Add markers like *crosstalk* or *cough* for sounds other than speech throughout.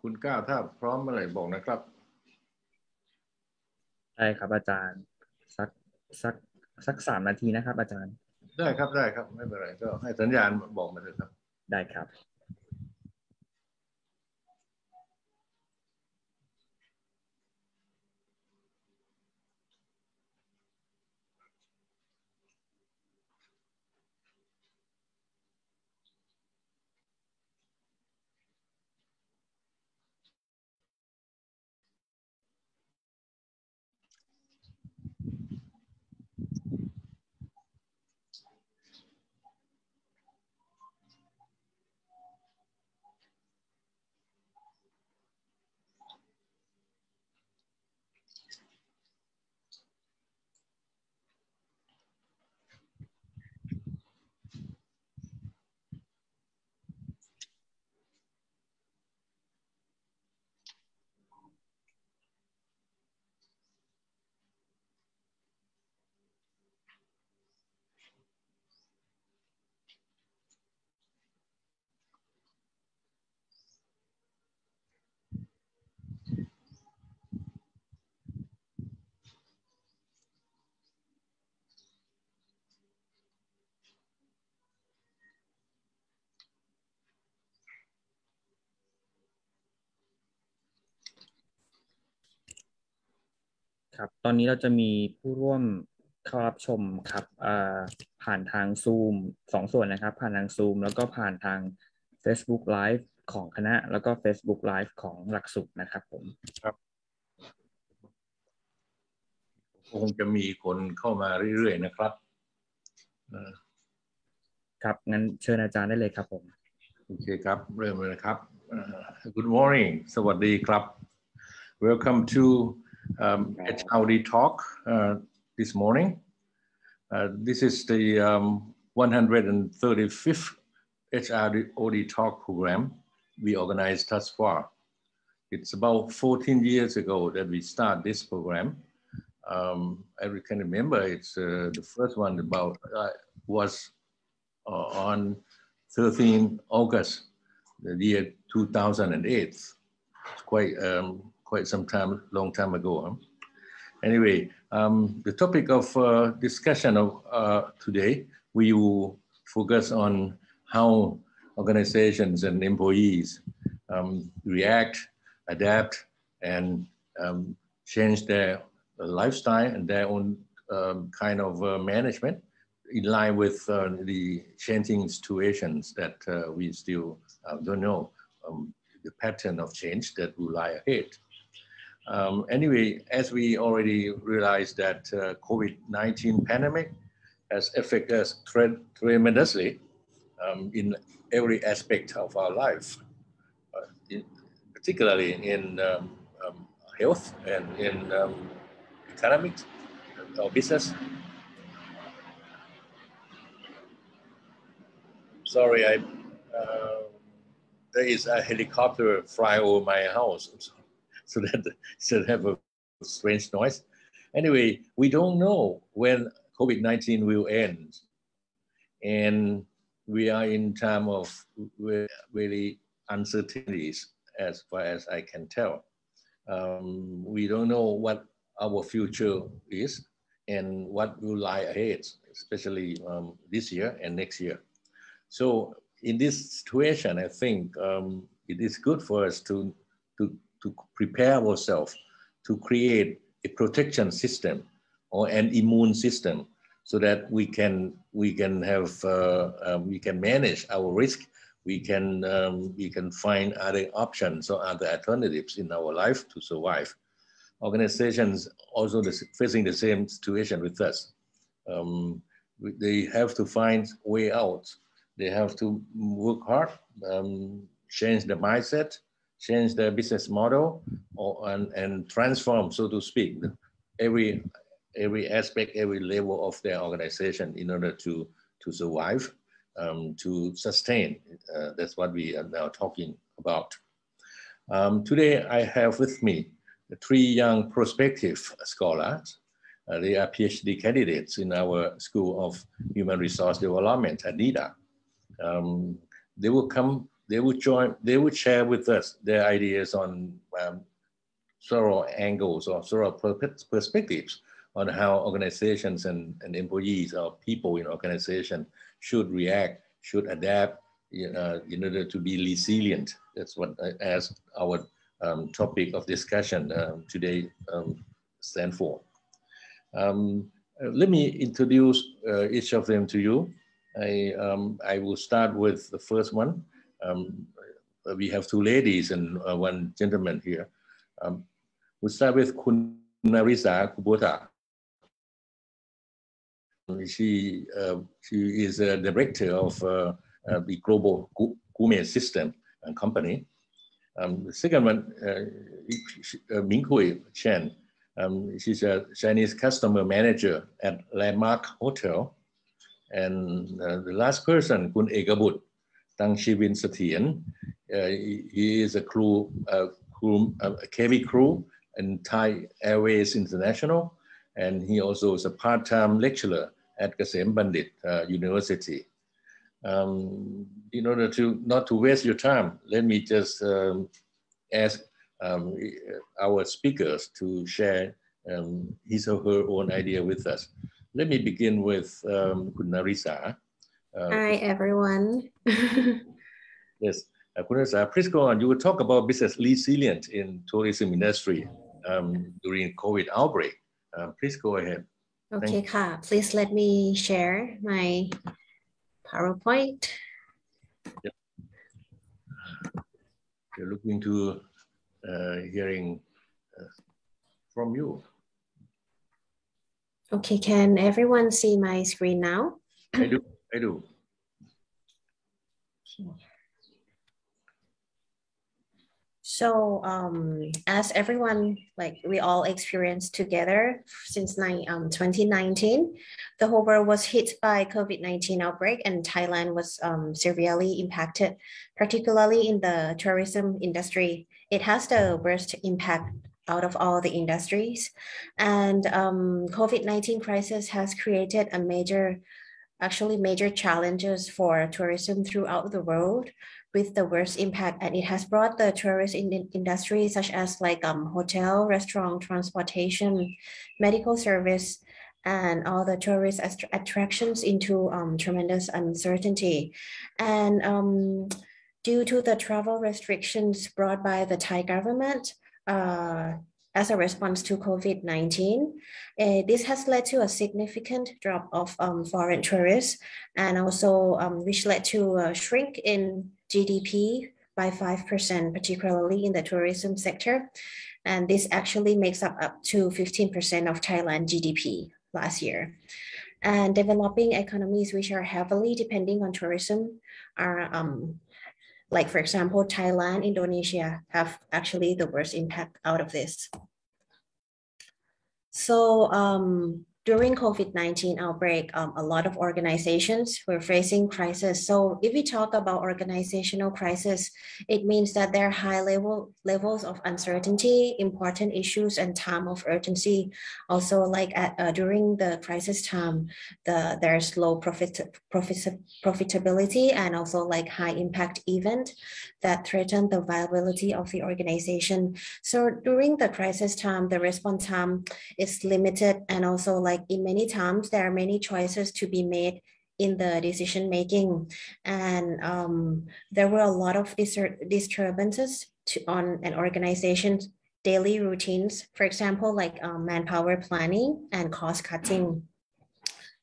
คุณก้าวถ้าพร้อมเมื่อไหร่บอกนะครับได้ครับอาจารย์ สักสักสักสามนาทีนะครับ อาจารย์ ได้ครับได้ครับ ไม่เป็นไรก็ให้สัญญาณบอกมาเลยครับ ได้ครับ ครับ ตอนนี้เราจะมีผู้ร่วมเข้ารับชมครับผ่านทางซูมสองส่วนนะครับ ผ่านทางซูมแล้วก็ผ่านทาง Facebook Live ของคณะ แล้วก็ Facebook Live ของหลักสูตรนะครับผมครับคงจะมีคนเข้ามาเรื่อยๆนะครับครับงั้นเชิญอาจารย์ได้เลยครับผมโอเคครับเริ่มเลยนะครับ Good morning สวัสดีครับ Welcome to um, HRD talk uh, this morning. Uh, this is the um, 135th HRD talk program we organized thus far. It's about 14 years ago that we start this program. Um, I can remember it's uh, the first one about uh, was uh, on 13 August, the year 2008. It's quite um, quite some time, long time ago. Huh? Anyway, um, the topic of uh, discussion of uh, today, we will focus on how organizations and employees um, react, adapt, and um, change their lifestyle and their own um, kind of uh, management in line with uh, the changing situations that uh, we still uh, don't know um, the pattern of change that will lie ahead. Um, anyway, as we already realized that uh, COVID-19 pandemic has affected us tre tremendously um, in every aspect of our life, uh, in, particularly in um, um health and in um, economics or business. Sorry, I, uh, there is a helicopter flying over my house. *laughs* so that that have a strange noise. Anyway, we don't know when COVID-19 will end. And we are in time of really uncertainties as far as I can tell. Um, we don't know what our future is and what will lie ahead, especially um, this year and next year. So in this situation, I think um, it is good for us to, to to prepare ourselves to create a protection system or an immune system so that we can we can have uh, um, we can manage our risk. We can um, we can find other options or other alternatives in our life to survive. Organizations also facing the same situation with us. Um, they have to find way out. They have to work hard um, change the mindset change their business model or, and, and transform, so to speak, every, every aspect, every level of their organization in order to, to survive, um, to sustain. Uh, that's what we are now talking about. Um, today, I have with me three young prospective scholars. Uh, they are PhD candidates in our School of Human Resource Development at NIDA. Um, they will come, they would join, they will share with us their ideas on um, several angles or several perspectives on how organizations and, and employees or people in organization should react, should adapt uh, in order to be resilient. That's what I, as our um, topic of discussion um, today um, stand for. Um, let me introduce uh, each of them to you. I, um, I will start with the first one. Um, we have two ladies and uh, one gentleman here. we'll start with Kun Narisa Kubota. She, uh, she is a director of uh, uh, the global Gume system and company. Um, the second one, uh, Minghui Chen. Um, she's a Chinese customer manager at Landmark Hotel. And uh, the last person, Kun Egabut, Tang Shivin. Uh, he is a crew, uh, crew a cabin crew in Thai Airways International. And he also is a part-time lecturer at Kasem Bundit uh, University. Um, in order to not to waste your time, let me just um, ask um, our speakers to share um, his or her own idea with us. Let me begin with um, Kunarisa. Uh, Hi, everyone. *laughs* yes, uh, Kunarisa, please go on. You will talk about business resilient in tourism industry um, during COVID outbreak. Uh, please go ahead. Okay, ka. Please let me share my PowerPoint. Yep. You're looking to uh, hearing uh, from you. Okay, can everyone see my screen now? I do, *clears throat* I do. So um, as everyone, like we all experienced together since nine, um, 2019, the whole world was hit by COVID-19 outbreak and Thailand was um, severely impacted, particularly in the tourism industry. It has the worst impact out of all the industries. And um, COVID-19 crisis has created a major, actually major challenges for tourism throughout the world with the worst impact and it has brought the tourist in industry such as like um, hotel, restaurant, transportation, medical service, and all the tourist attractions into um, tremendous uncertainty. And um, due to the travel restrictions brought by the Thai government, uh, as a response to COVID-19. Uh, this has led to a significant drop of um, foreign tourists and also um, which led to a shrink in GDP by 5%, particularly in the tourism sector. And this actually makes up up to 15% of Thailand GDP last year. And developing economies which are heavily depending on tourism are um, like for example, Thailand, Indonesia have actually the worst impact out of this. So um, during COVID-19 outbreak, um, a lot of organizations were facing crisis. So if we talk about organizational crisis, it means that there are high level levels of uncertainty, important issues, and time of urgency. Also, like at, uh, during the crisis time, the there's low profit, profit profitability and also like high impact event that threaten the viability of the organization. So during the crisis time, the response time is limited and also like like in many times there are many choices to be made in the decision making. And um, there were a lot of disturbances to, on an organization's daily routines. For example like um, manpower planning and cost cutting.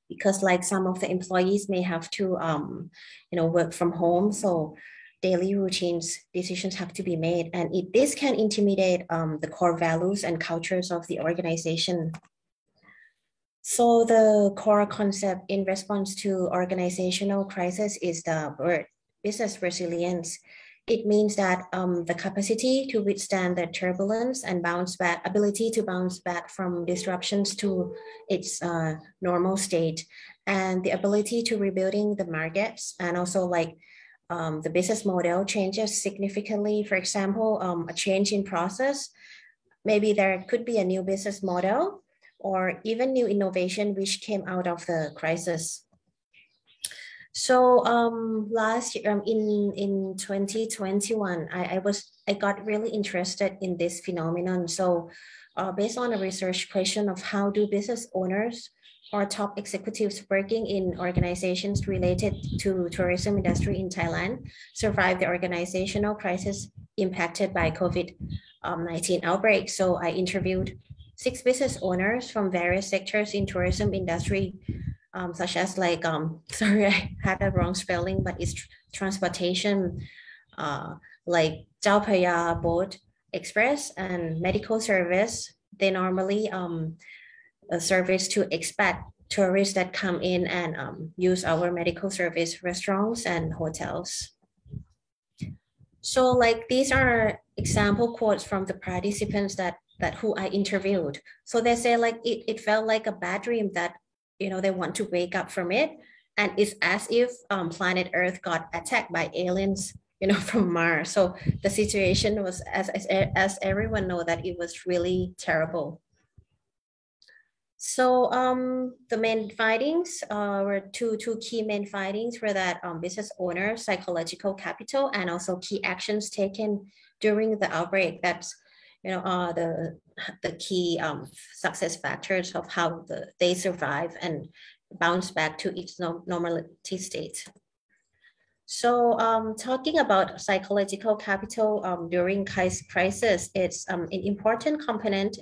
Because like some of the employees may have to um, you know work from home so daily routines decisions have to be made. And it, this can intimidate um, the core values and cultures of the organization so the core concept in response to organizational crisis is the word business resilience. It means that um, the capacity to withstand the turbulence and bounce back, ability to bounce back from disruptions to its uh, normal state, and the ability to rebuilding the markets and also like um, the business model changes significantly. For example, um, a change in process, maybe there could be a new business model or even new innovation which came out of the crisis. So um, last year, um, in in 2021, I, I was I got really interested in this phenomenon. So uh, based on a research question of how do business owners or top executives working in organizations related to tourism industry in Thailand survive the organizational crisis impacted by COVID-19 outbreak. So I interviewed six business owners from various sectors in tourism industry, um, such as like, um, *laughs* sorry, I had a wrong spelling, but it's tr transportation, uh, like Chao Boat Express and medical service. They normally um, service to expat tourists that come in and um, use our medical service restaurants and hotels. So like these are example quotes from the participants that that who I interviewed. So they say like it, it felt like a bad dream that you know they want to wake up from it. And it's as if um, planet Earth got attacked by aliens, you know, *laughs* from Mars. So the situation was as as, as everyone know that it was really terrible. So um, the main findings uh, were two, two key main findings were that um, business owner psychological capital and also key actions taken during the outbreak. That's you know uh, the the key um, success factors of how the, they survive and bounce back to its normality state. So um, talking about psychological capital um, during crisis, it's um, an important component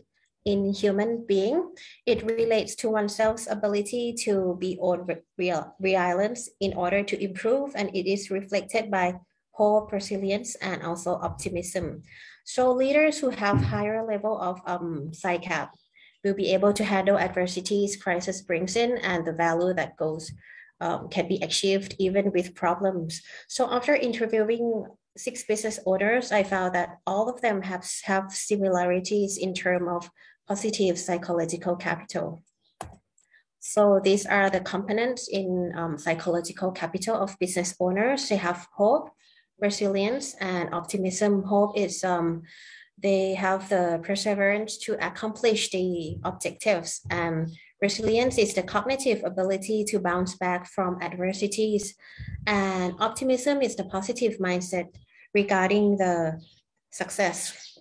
in human being. It relates to oneself's ability to be on real resilience in order to improve, and it is reflected by hope, resilience, and also optimism. So leaders who have higher level of um, PsyCap will be able to handle adversities crisis brings in and the value that goes um, can be achieved even with problems. So after interviewing six business owners, I found that all of them have, have similarities in terms of positive psychological capital. So these are the components in um, psychological capital of business owners. They have hope, resilience, and optimism. Hope is um, they have the perseverance to accomplish the objectives. And resilience is the cognitive ability to bounce back from adversities. And optimism is the positive mindset regarding the success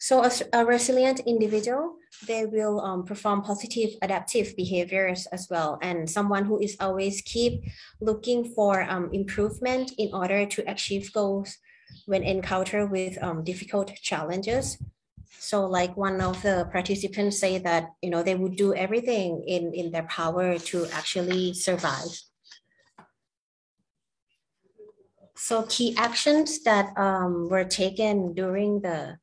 so as a resilient individual, they will um, perform positive adaptive behaviors as well. And someone who is always keep looking for um, improvement in order to achieve goals when encounter with um, difficult challenges. So like one of the participants say that, you know, they would do everything in, in their power to actually survive. So key actions that um, were taken during the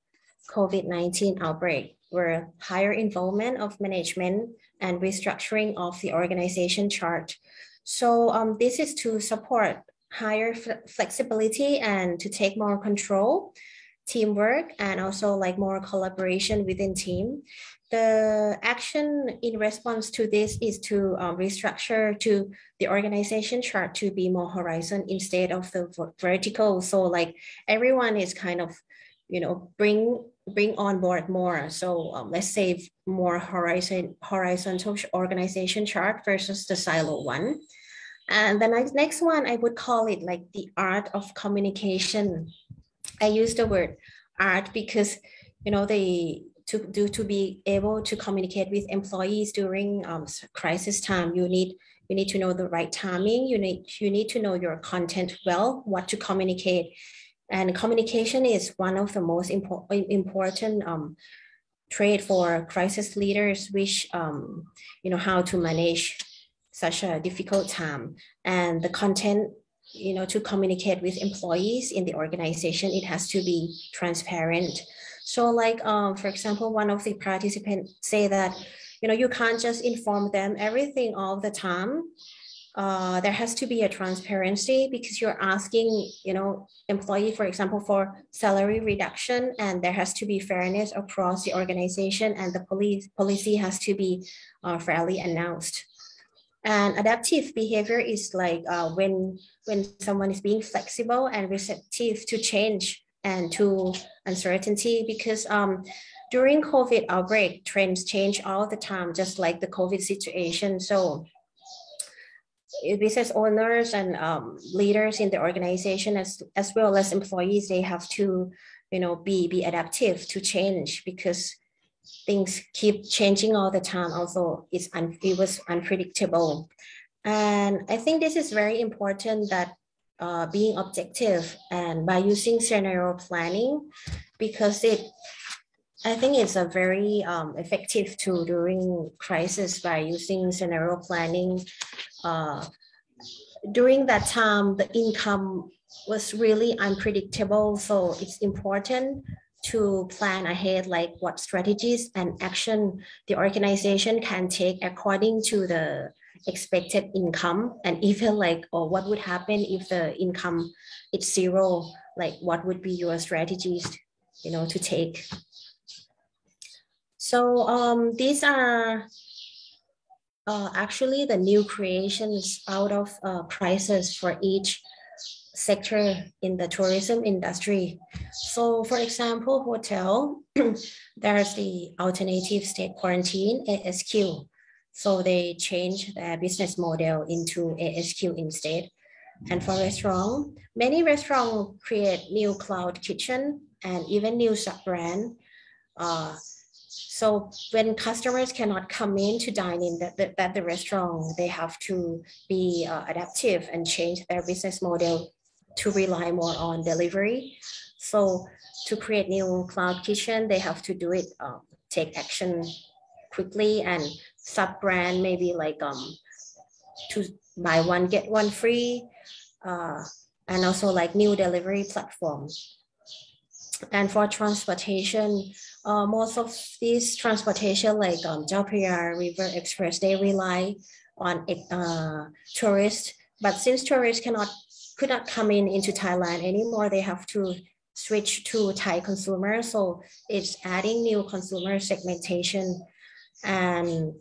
COVID-19 outbreak were higher involvement of management and restructuring of the organization chart. So um, this is to support higher flexibility and to take more control, teamwork, and also like more collaboration within team. The action in response to this is to uh, restructure to the organization chart to be more horizon instead of the vertical. So like everyone is kind of, you know, bring bring on board more. So um, let's say more horizon, horizontal organization chart versus the silo one. And the next, next one, I would call it like the art of communication. I use the word art because, you know, they to do to be able to communicate with employees during um, crisis time, you need you need to know the right timing. You need you need to know your content well, what to communicate, and communication is one of the most important um, trait for crisis leaders, which um, you know how to manage such a difficult time. And the content, you know, to communicate with employees in the organization, it has to be transparent. So, like um, for example, one of the participants say that you know you can't just inform them everything all the time uh, there has to be a transparency because you're asking, you know, employee, for example, for salary reduction, and there has to be fairness across the organization, and the police policy has to be uh, fairly announced. And adaptive behavior is like uh, when when someone is being flexible and receptive to change and to uncertainty, because um, during COVID outbreak, trends change all the time, just like the COVID situation. So business owners and um, leaders in the organization as as well as employees they have to you know be be adaptive to change because things keep changing all the time also it's un, it was unpredictable. And i think this is very important that uh, being objective and by using scenario planning because it I think it's a very um, effective tool during crisis by using scenario planning. Uh, during that time, the income was really unpredictable. So it's important to plan ahead, like what strategies and action the organization can take according to the expected income and *laughs* even like or what would happen if the income is zero like what would be your strategies you know to take so um, these are uh, actually the new creations out of uh, prices for each sector in the tourism industry. So for example, hotel, *clears throat* there's the alternative state quarantine, ASQ. So they change their business model into ASQ instead. And for restaurant, many restaurants create new cloud kitchen and even new sub-brand. Uh, so when customers cannot come in to dine in at the, at the restaurant, they have to be uh, adaptive and change their business model to rely more on delivery. So to create new cloud kitchen, they have to do it, um, take action quickly and sub brand maybe like um to buy one get one free, uh, and also like new delivery platforms. And for transportation, uh, most of these transportation like um, Chao Phraya River Express, they rely on uh, tourists. But since tourists cannot could not come in into Thailand anymore, they have to switch to Thai consumers. So it's adding new consumer segmentation and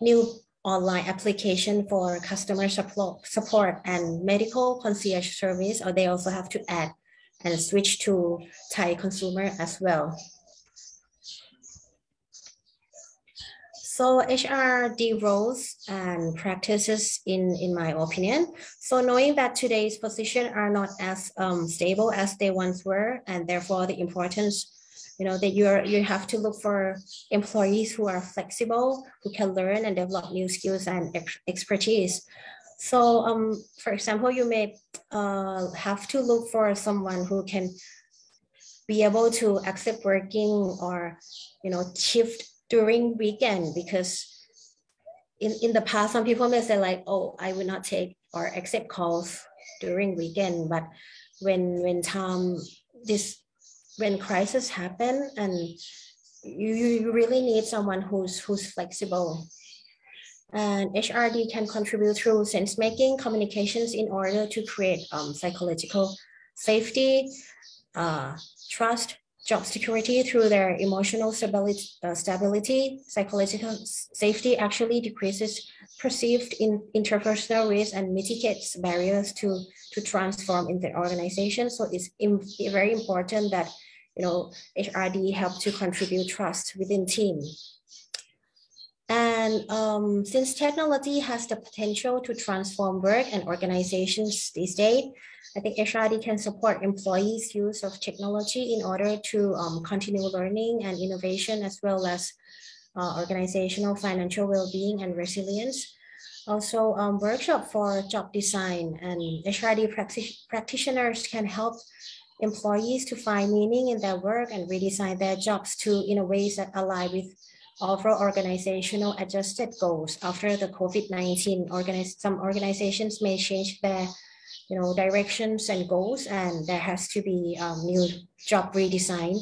new online application for customer support and medical concierge service, or they also have to add and switch to Thai consumer as well. So HRD roles and practices in, in my opinion. So knowing that today's position are not as um, stable as they once were, and therefore the importance, you know, that you're you have to look for employees who are flexible, who can learn and develop new skills and ex expertise. So um, for example, you may uh, have to look for someone who can be able to accept working or, you know, shift during weekend because in, in the past, some people may say like, oh, I will not take or accept calls during weekend. But when when time this when crisis happen and you, you really need someone who's who's flexible. And HRD can contribute through sense making communications in order to create um, psychological safety, uh, trust, job security through their emotional stability, uh, stability psychological safety actually decreases perceived in interpersonal risk and mitigates barriers to, to transform in the organization. So it's very important that you know HRD help to contribute trust within team. And um, since technology has the potential to transform work and organizations these days, I think HRD can support employees' use of technology in order to um, continue learning and innovation, as well as uh, organizational financial well-being and resilience. Also, um, workshop for job design and HRD practitioners can help employees to find meaning in their work and redesign their jobs to in a ways that align with overall organizational adjusted goals. After the COVID-19, organize, some organizations may change their you know, directions and goals, and there has to be um, new job redesign.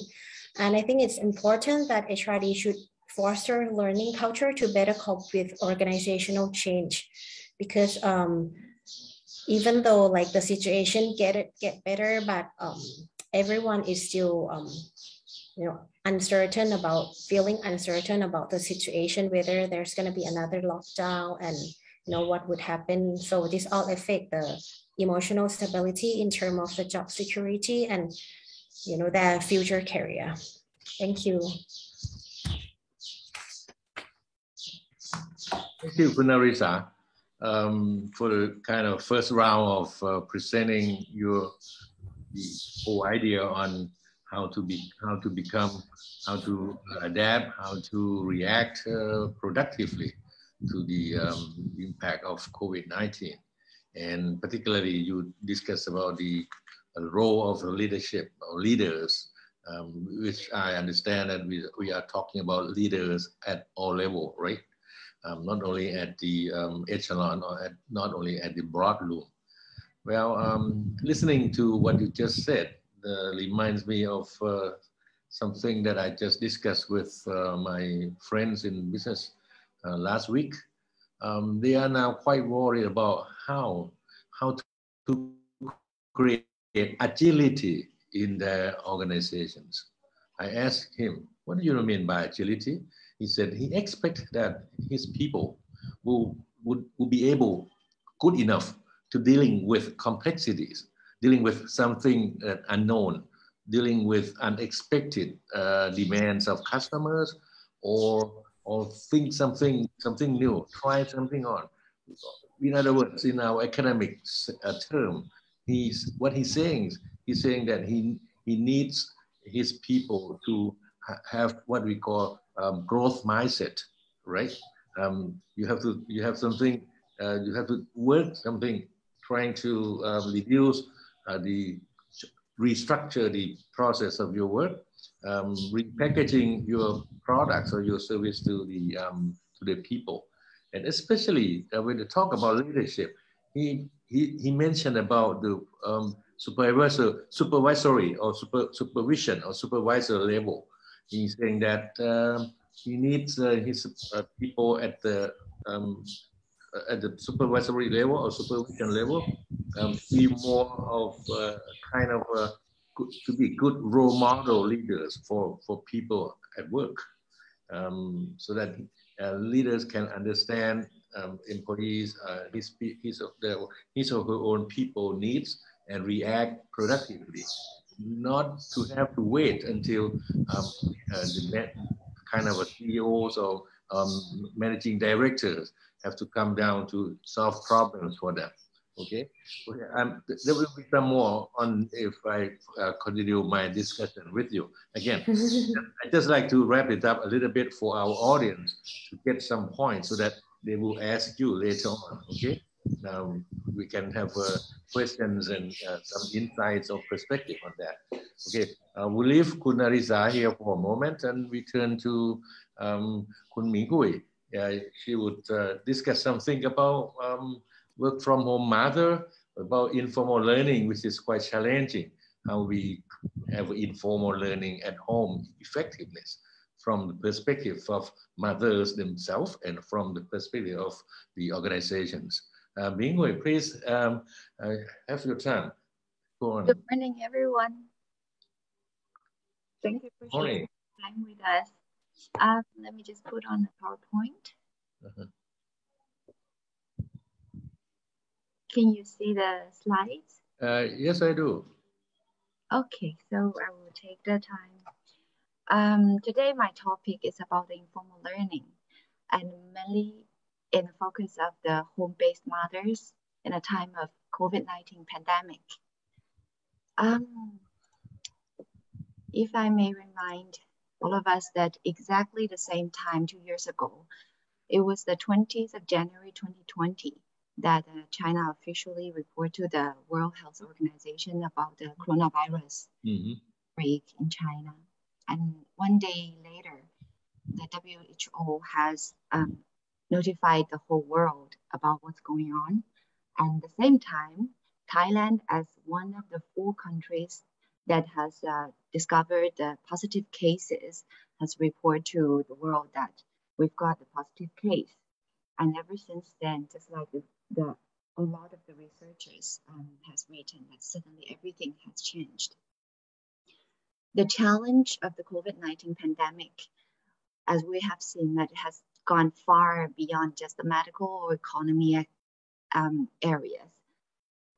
And I think it's important that HRD should foster learning culture to better cope with organizational change, because um, even though like the situation get it get better, but um, everyone is still um, you know uncertain about feeling uncertain about the situation, whether there's going to be another lockdown and you know what would happen. So this all affect the emotional stability in terms of the job security and you know their future career. Thank you. Thank you, Kunarisa. um, for the kind of first round of uh, presenting your whole idea on how to be how to become how to adapt how to react uh, productively to the um, impact of COVID-19 and particularly you discussed about the role of leadership or leaders um, which I understand that we, we are talking about leaders at all level right? Um, not only at the um, echelon or at, not only at the broadloom well, um, listening to what you just said uh, reminds me of uh, something that I just discussed with uh, my friends in business uh, last week. Um, they are now quite worried about how how to create agility in their organizations. I asked him, "What do you mean by agility?" He said he expects that his people will would, will be able good enough to dealing with complexities, dealing with something uh, unknown, dealing with unexpected uh, demands of customers, or or think something something new, try something on. In other words, in our academic uh, term, he's what he's saying. He's saying that he he needs his people to ha have what we call um, growth mindset, right? Um, you have to you have something uh, you have to work something trying to um, reduce uh, the restructure the process of your work, um, repackaging your products or your service to the um, to the people, and especially uh, when you talk about leadership, he he, he mentioned about the um, supervisor supervisory or super, supervision or supervisor level. He's saying that um, he needs uh, his uh, people at the um, at the supervisory level or supervision level, um, be more of kind of a, to be good role model leaders for, for people at work, um, so that uh, leaders can understand um, employees, uh, his, his, of their, his or her own people needs and react productively, not to have to wait until um, uh, the kind of a CEOs or um, managing directors have to come down to solve problems for them. Okay, okay. Um, there will be some more on if I uh, continue my discussion with you. Again, *laughs* I just like to wrap it up a little bit for our audience to get some points so that they will ask you later on. Okay, now we can have uh, questions and uh, some insights or perspective on that. Okay, uh, we'll leave Kunarisa here for a moment and we turn to um, Kun Minghui uh, she would uh, discuss something about um, work from home mother, about informal learning, which is quite challenging, how we have informal learning at home effectiveness from the perspective of mothers themselves and from the perspective of the organizations. Uh, Minghui, please um, uh, have your time. Go on. Good morning, everyone. Thank you for sharing time with us. Um, let me just put on the PowerPoint. Uh-huh. Can you see the slides? Uh, yes, I do. Okay, so I will take the time. Um, today, my topic is about the informal learning and mainly in the focus of the home-based mothers in a time of COVID-19 pandemic. Um, if I may remind all of us that exactly the same time two years ago, it was the 20th of January 2020 that uh, China officially reported to the World Health Organization about the coronavirus mm-hmm. break in China. And one day later, the WHO has um, notified the whole world about what's going on. And at the same time, Thailand, as one of the four countries that has uh, discovered the positive cases has reported to the world that we've got a positive case. And ever since then, just like the, the a lot of the researchers um, has written that suddenly everything has changed. The challenge of the COVID-19 pandemic, as we have seen, that has gone far beyond just the medical or economy um, areas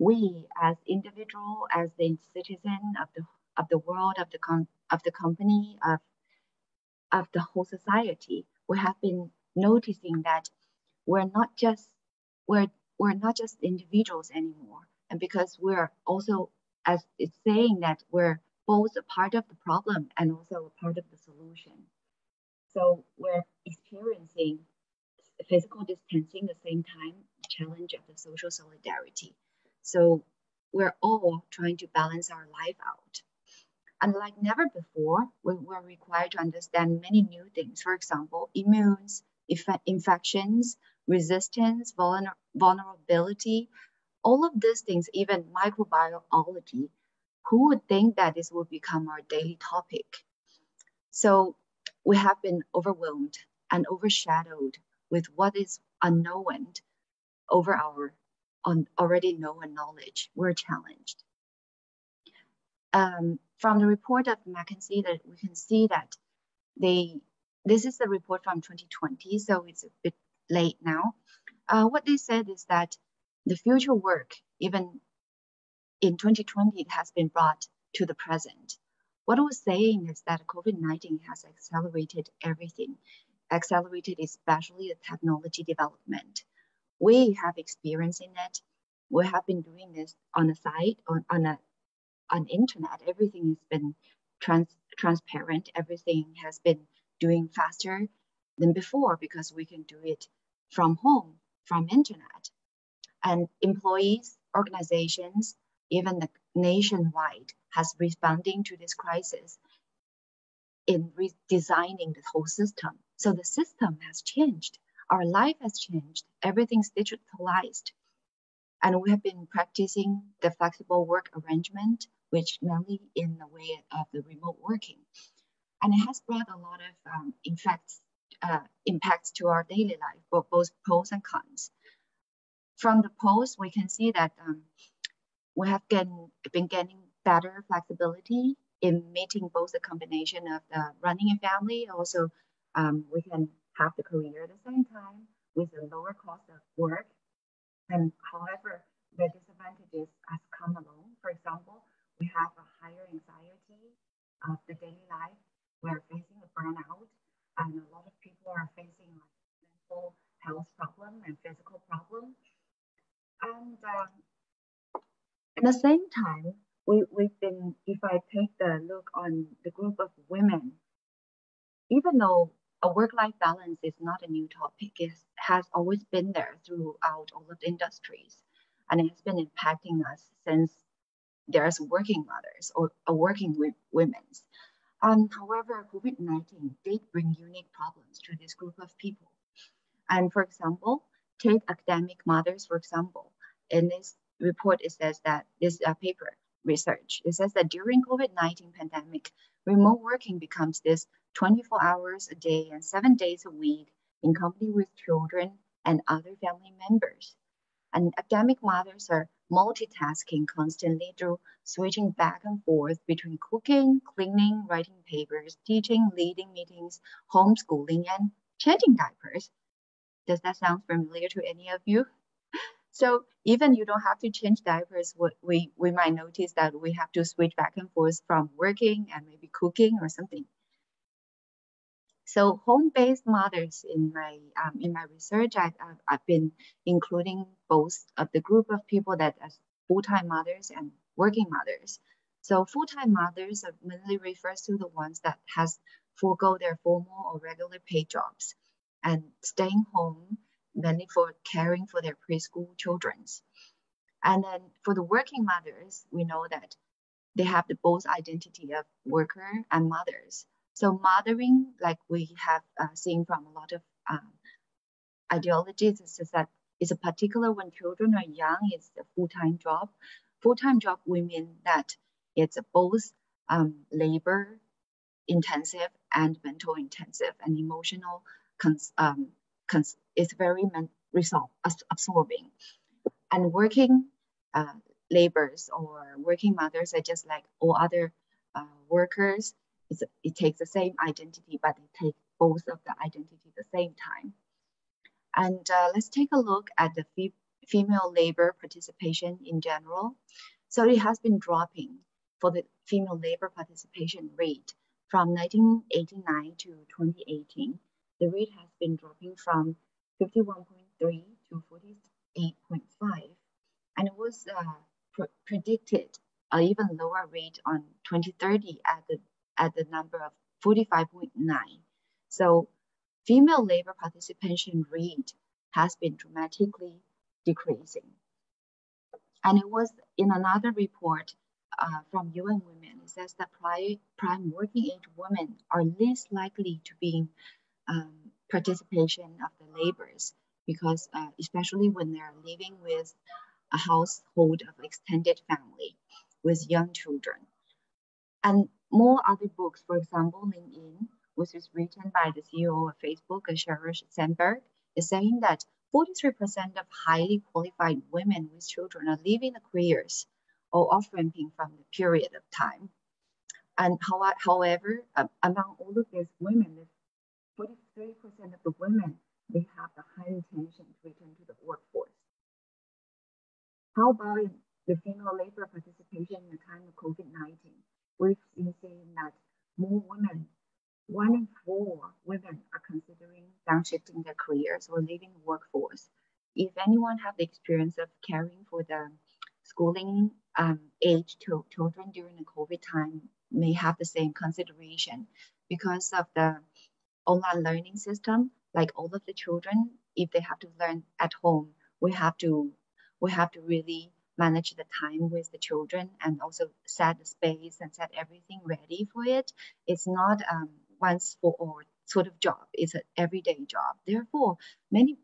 we as individual, as the citizen of the of the world, of the com- of the company, of of the whole society, we have been noticing that we're not just we're we're not just individuals anymore, and because we're also as it's saying that we're both a part of the problem and also a part of the solution. So we're experiencing physical distancing at the same time, challenge of the social solidarity. So we're all trying to balance our life out. And like never before, we were required to understand many new things. For example, immunes, infections, resistance, vulner vulnerability, all of these things, even microbiology, who would think that this would become our daily topic? So we have been overwhelmed and overshadowed with what is unknown over our on already known knowledge. We're challenged. Um, from the report of McKinsey, that we can see that they this is the report from 2020, so it's a bit late now. Uh, what they said is that the future work, even in 2020, it has been brought to the present. What was saying is that COVID-19 has accelerated everything, accelerated especially the technology development. We have experience in it. We have been doing this on the side, on, on a on internet. Everything has been trans, transparent. Everything has been doing faster than before because we can do it from home, from internet. And employees, organizations, even the nationwide has responding to this crisis in redesigning the whole system. So the system has changed. Our life has changed. Everything's digitalized. And we have been practicing the flexible work arrangement, which mainly in the way of the remote working. And it has brought a lot of um, impacts, uh, impacts to our daily life, both pros and cons. From the pros, we can see that um, we have been, been getting better flexibility in meeting both the combination of the running a family, also um, we can have the career at the same time with a lower cost of work and however, the disadvantages has come along. For example, we have a higher anxiety of the daily life. We're facing a burnout, and a lot of people are facing like mental health problem and physical problem. And um, at the same time, we, we've been, if I take the look on the group of women, even though a work-life balance is not a new topic. It has always been there throughout all of the industries, and it has been impacting us since there's working mothers or, or working women's. Um, however, COVID-19 did bring unique problems to this group of people. And for example, take academic mothers, for example. In this report, it says that this uh, paper research, it says that during COVID-19 pandemic, remote working becomes this 24 hours a day and seven days a week in company with children and other family members. And academic mothers are multitasking constantly through switching back and forth between cooking, cleaning, writing papers, teaching, leading meetings, homeschooling, and changing diapers. Does that sound familiar to any of you? *laughs* So even you don't have to change diapers, we, we might notice that we have to switch back and forth from working and maybe cooking or something. So home-based mothers in my um, in my research, I, have I've been including both of the group of people that are full-time mothers and working mothers. So full-time mothers mainly refers to the ones that has forego their formal or regular paid jobs and staying home mainly for caring for their preschool children. And then for the working mothers, we know that they have the both identity of worker and mothers. So mothering, like we have uh, seen from a lot of um, ideologies, is that it's a particular when children are young, it's a full-time job. Full-time job, we mean that it's both um, labor intensive and mental intensive and emotional cons- um, cons- it's very men- absorbing. And working uh, laborers or working mothers are just like all other uh, workers it takes the same identity, but it takes both of the identity at the same time. And uh, let's take a look at the fe female labor participation in general. So it has been dropping for the female labor participation rate from 1989 to 2018. The rate has been dropping from 51.3 to 48.5, and it was uh, pr predicted an even lower rate on 2030 at the at the number of 45.9. So female labor participation rate has been dramatically decreasing. And it was in another report uh, from UN Women, it says that prime, prime working age women are least likely to be um, participation of the labors because uh, especially when they're living with a household of extended family with young children. And more other books, for example, Lean In, which is written by the CEO of Facebook, Sheryl Sandberg, is saying that 43% of highly qualified women with children are leaving the careers or off ramping from the period of time. And how, however, um, among all of these women, 43% of the women, they have the high intention to return to the workforce. How about the female labor participation in the time of COVID-19? We've been seeing that more women one in four women are considering downshifting their careers or leaving the workforce. If anyone have the experience of caring for the schooling um, age to children during the COVID time, may have the same consideration because of the online learning system. Like all of the children, if they have to learn at home, we have to we have to really manage the time with the children and also set the space and set everything ready for it. It's not um, once for all sort of job. It's an everyday job. Therefore, many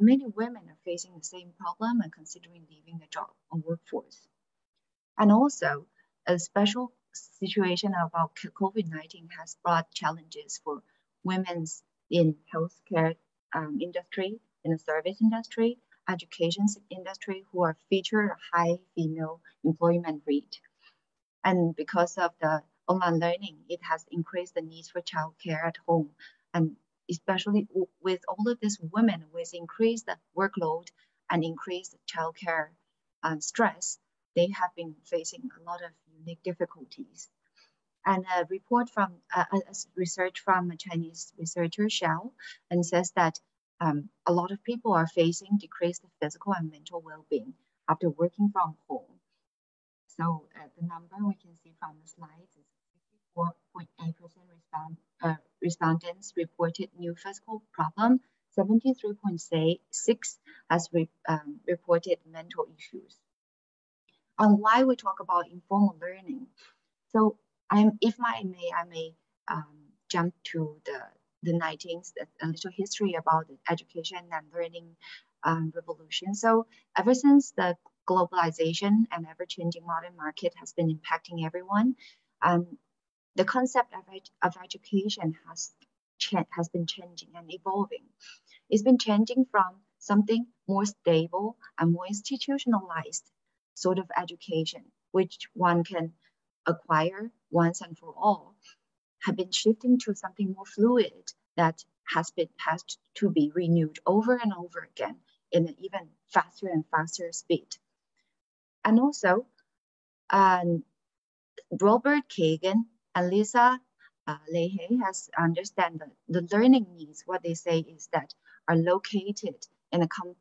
many women are facing the same problem and considering leaving the job or workforce. And also, a special situation about COVID-19 has brought challenges for women in healthcare um, industry, in the service industry, education industry who are featured high female employment rate. And because of the online learning, it has increased the needs for childcare at home. And especially with all of these women with increased workload and increased childcare um, stress, they have been facing a lot of unique difficulties. And a report from uh, a research from a Chinese researcher, Xiao, and says that um, a lot of people are facing decreased physical and mental well-being after working from home. So uh, the number we can see from the slides is 54.8% respond, uh, respondents reported new physical problem. 73.6 has re, um, reported mental issues. On why we talk about informal learning. So I'm, if I may, I may um, jump to the the 19th, a little history about the education and learning um, revolution. So ever since the globalization and ever-changing modern market has been impacting everyone, um, the concept of, ed of education has has been changing and evolving. It's been changing from something more stable and more institutionalized sort of education, which one can acquire once and for all, have been shifting to something more fluid that has been has to be renewed over and over again in an even faster and faster speed. And also, um, Robert Kegan and Lisa uh, has understand the, the learning needs. What they say is that are located in a com-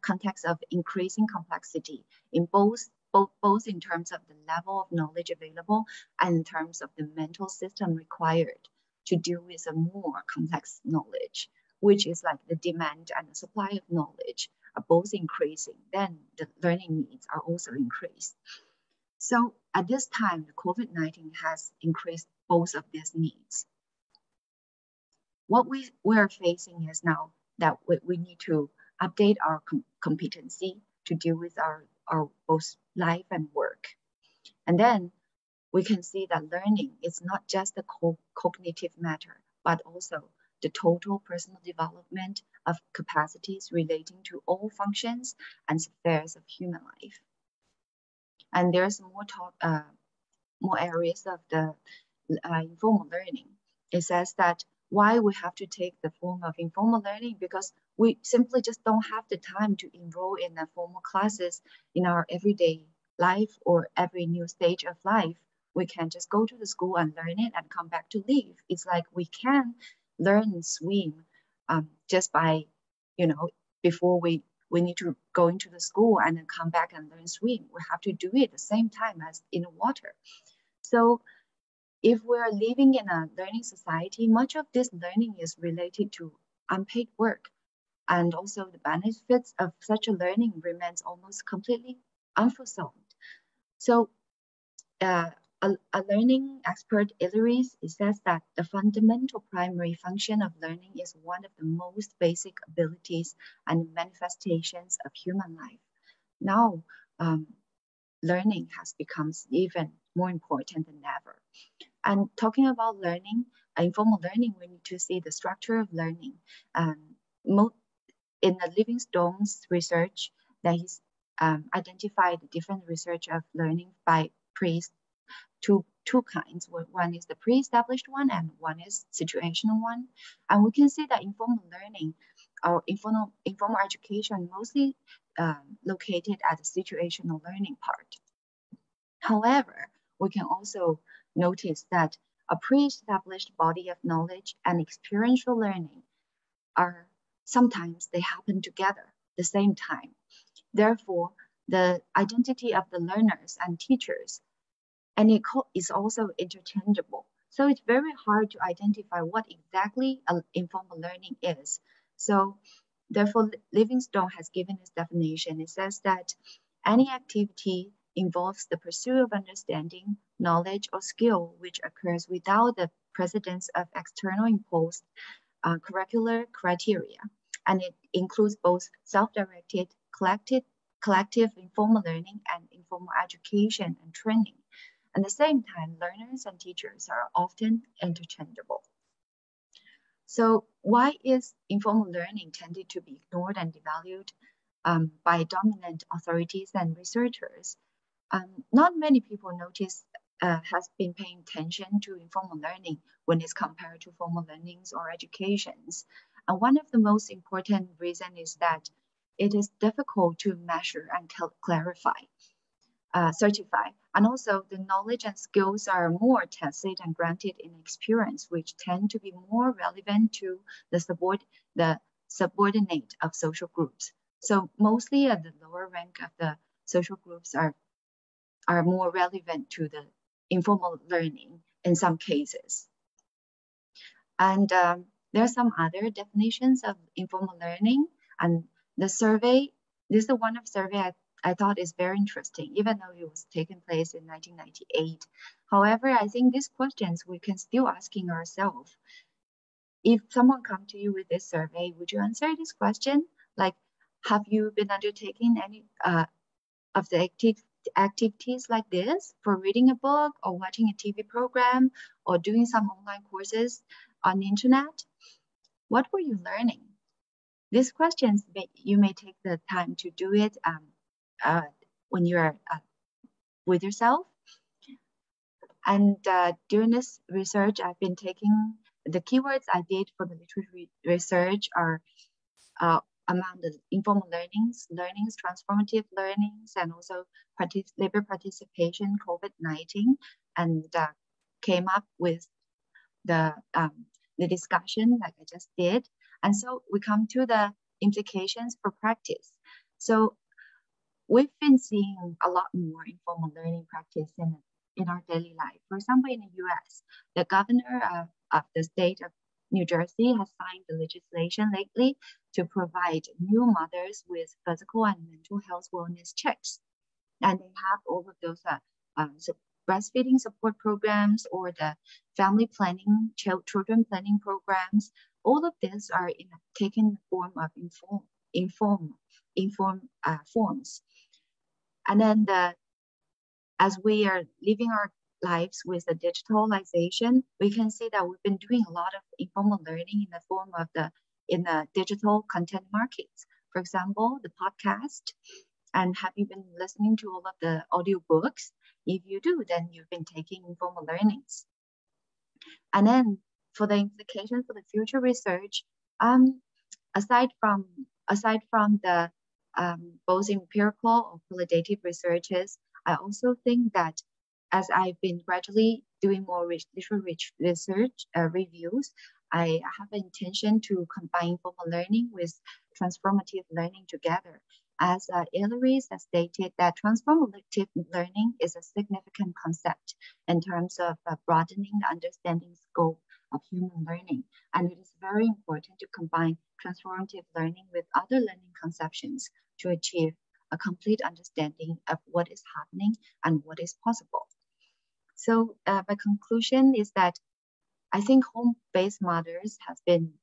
context of increasing complexity in both, both both in terms of the level of knowledge available and in terms of the mental system required to deal with a more complex knowledge, which is like the demand and the supply of knowledge are both increasing. Then the learning needs are also increased. So at this time, the COVID-19 has increased both of these needs. What we, we are facing is now that we, we need to update our com competency to deal with our, our both life and work. And then we can see that learning is not just a co cognitive matter, but also the total personal development of capacities relating to all functions and spheres of human life and there's more talk, uh, more areas of the uh, informal learning. It says that why we have to take the form of informal learning because we simply just don't have the time to enroll in the formal classes in our everyday life or every new stage of life. We can just go to the school and learn it and come back to leave. It's like we can learn swim um, just by, you know, before we we need to go into the school and then come back and learn swim. We have to do it the same time as in water. So if we're living in a learning society, much of this learning is related to unpaid work. And also the benefits of such a learning remains almost completely unfulfilled. So uh, a, a, learning expert, Illeris, says that the fundamental primary function of learning is one of the most basic abilities and manifestations of human life. Now, um, learning has become even more important than ever. And talking about learning, uh, informal learning, we need to see the structure of learning. Um, in the Livingstone's research, that he's um, identified different research of learning by pre two two kinds. One is the pre-established one, and one is situational one. And we can see that informal learning or informal informal education mostly um, located at the situational learning part. However, we can also notice that a pre-established body of knowledge and experiential learning are sometimes they happen together at the same time. Therefore, the identity of the learners and teachers and is also interchangeable. So it's very hard to identify what exactly informal learning is. So therefore, Livingstone has given this definition. It says that any activity involves the pursuit of understanding, knowledge, or skill which occurs without the precedence of external imposed uh, curricular criteria. And it includes both self-directed, collective, collective informal learning and informal education and training. At the same time, learners and teachers are often interchangeable. So why is informal learning tended to be ignored and devalued um, by dominant authorities and researchers? Um, not many people notice uh, has been paying attention to informal learning when it's compared to formal learnings or educations. And one of the most important reason is that it is difficult to measure and clarify uh, certify. And also the knowledge and skills are more tested and granted in experience, which tend to be more relevant to the, subord the subordinate of social groups. So mostly at the lower rank of the social groups are, are more relevant to the informal learning in some cases. And um, there are some other definitions of informal learning and the survey, this is one of survey I I thought is very interesting, even though it was taken place in 1998. However, I think these questions we can still asking ourselves. If someone come to you with this survey, would you answer this question? Like, have you been undertaking any uh, of the active activities like this for reading a book or watching a TV program or doing some online courses on the internet? What were you learning? These questions, you may take the time to do it um, uh, when you're uh, with yourself. And uh, during this research, I've been taking the keywords I did for the literature research are uh, among the informal learnings, learnings, transformative learnings, and also labor participation, COVID-19, and uh, came up with the, um, the discussion like I just did. And so we come to the implications for practice. So we've been seeing a lot more informal learning practice in, in our daily life. For example, in the US, the governor of, of the state of New Jersey has signed the legislation lately to provide new mothers with physical and mental health wellness checks. And they have all of those uh, um, so breastfeeding support programs or the family planning, children planning programs. All of these are in taken form of inform, inform, inform uh, forms. And then the, as we are leaving our lives with the digitalization, we can see that we've been doing a lot of informal learning in the form of the in the digital content markets. For example, the podcast. And have you been listening to all of the audiobooks? If you do, then you've been taking informal learnings. And then for the implications for the future research, um, aside from aside from the um, both empirical or qualitative researches, I also think that as I've been gradually doing more rich, research uh, reviews, I have an intention to combine formal learning with transformative learning together. As uh, has stated that transformative learning is a significant concept in terms of uh, broadening the understanding scope of human learning. And it is very important to combine transformative learning with other learning conceptions to achieve a complete understanding of what is happening and what is possible. So uh, my conclusion is that I think home-based mothers has been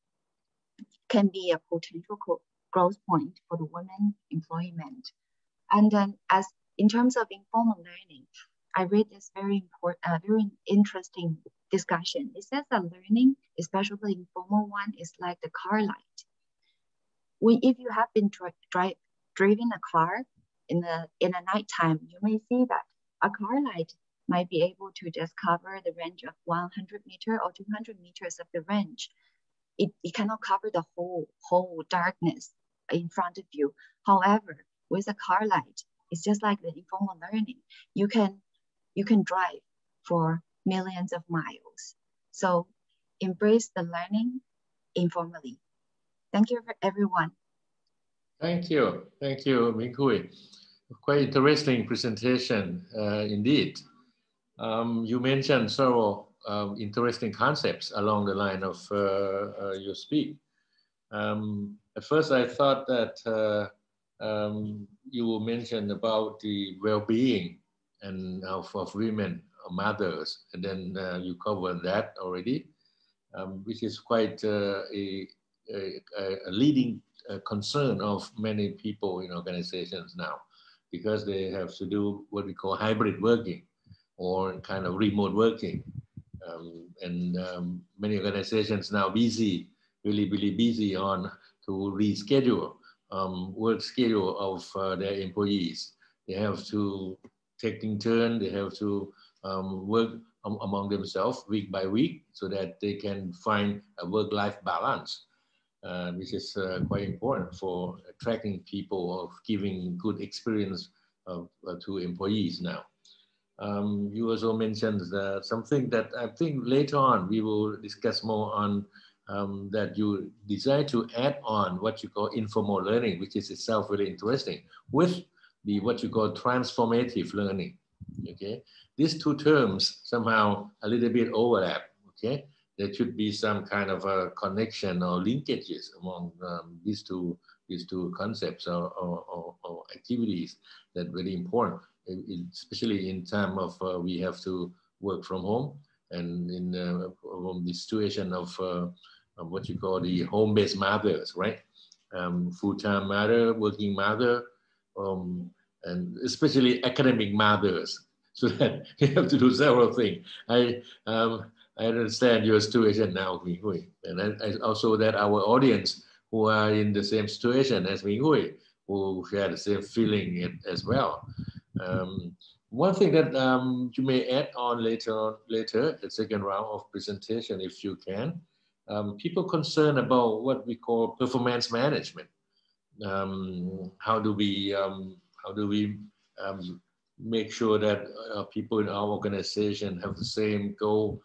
can be a potential growth point for the women employment. And then as in terms of informal learning, I read this very important, uh, very interesting discussion. It says that learning, especially informal one, is like the car light. When, if you have been dri dri driving a car in the in the nighttime, you may see that a car light might be able to just cover the range of 100 meter or 200 meters of the range. It, it cannot cover the whole whole darkness in front of you. However, with a car light, it's just like the informal learning. You can you can drive for millions of miles. So embrace the learning informally. Thank you for everyone. Thank you. Thank you, Minh Hui. Quite interesting presentation uh, indeed. Um, you mentioned several um, interesting concepts along the line of uh, uh, your speech. Um, at first, I thought that uh, um, you mentioned about the well-being and of, of women, mothers, and then uh, you covered that already, um, which is quite uh, a, a, a, leading uh, concern of many people in organizations now, because they have to do what we call hybrid working or kind of remote working. Um, and um, many organizations now busy, really, really busy on to reschedule um, work schedule of uh, their employees. They have to take in turn, they have to um, work among themselves week by week so that they can find a work-life balance, uh, which is uh, quite important for attracting people of giving good experience uh, to employees now. Um, you also mentioned something that I think later on we will discuss more on um, that you desire to add on what you call informal learning, which is itself really interesting, with the what you call transformative learning. Okay, these two terms somehow a little bit overlap. Okay, there should be some kind of a connection or linkages among um, these two these two concepts or, or, or, or activities that really important, especially in time of uh, we have to work from home and in uh, the situation of uh, what you call the home-based mothers, right? Um, full-time mother, working mother, um, and especially academic mothers. *laughs* So that you have to do several things. I um, I understand your situation now, Minh Hui, and I, I also that our audience who are in the same situation as Minh Hui, who share the same feeling as well. Um, one thing that um, you may add on later on later, the second round of presentation, if you can, um, people concerned about what we call performance management. Um, how do we um, how do we um, make sure that uh, people in our organization have the same goal,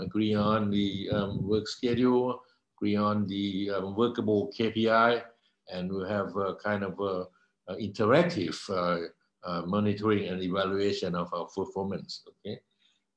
agree on the work schedule, agree on the workable KPI, and we have a kind of a, a interactive uh, uh, monitoring and evaluation of our performance. Okay.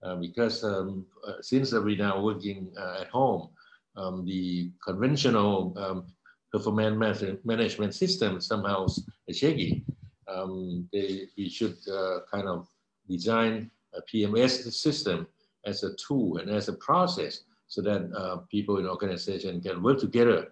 Uh, because um, uh, since we are now working uh, at home, um, the conventional um, performance management system somehow is shaky. Um, they, we should uh, kind of design a PMS system as a tool and as a process so that people in organization can work together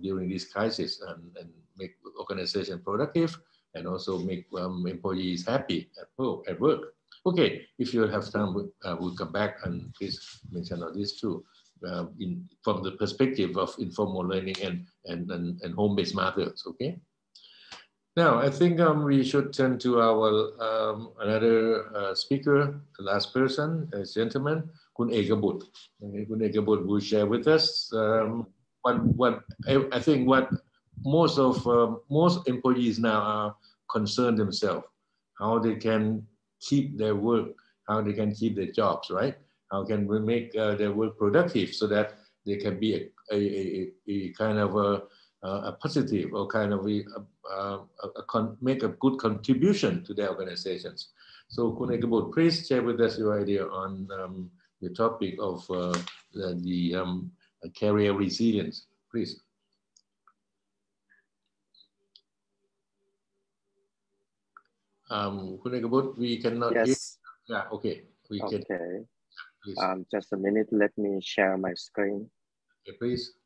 during this crisis and, and, make organization productive and also make um, employees happy at work, at work. Okay, if you have time, uh, we'll come back and please mention all this too uh, in, from the perspective of informal learning and, and, and, and home-based methods, okay? Now, I think um, we should turn to our um, another uh, speaker, the last person, a gentleman, Kun Ekabut. Okay, Kun Ekabut will share with us um, what, what I, think what most of uh, most employees now are concerned themselves, how they can keep their work, how they can keep their jobs, right? How can we make uh, their work productive so that they can be a, a, a, a kind of a, a, positive or kind of a, con, make a good contribution to their organizations. So Kun please share with us your idea on um, the topic of uh, the, the um, career resilience, please. Um, Kun Ekabut, we cannot yes. Hear. Yeah, okay. We okay. can. Please. Um, just a minute, let me share my screen. Okay, please.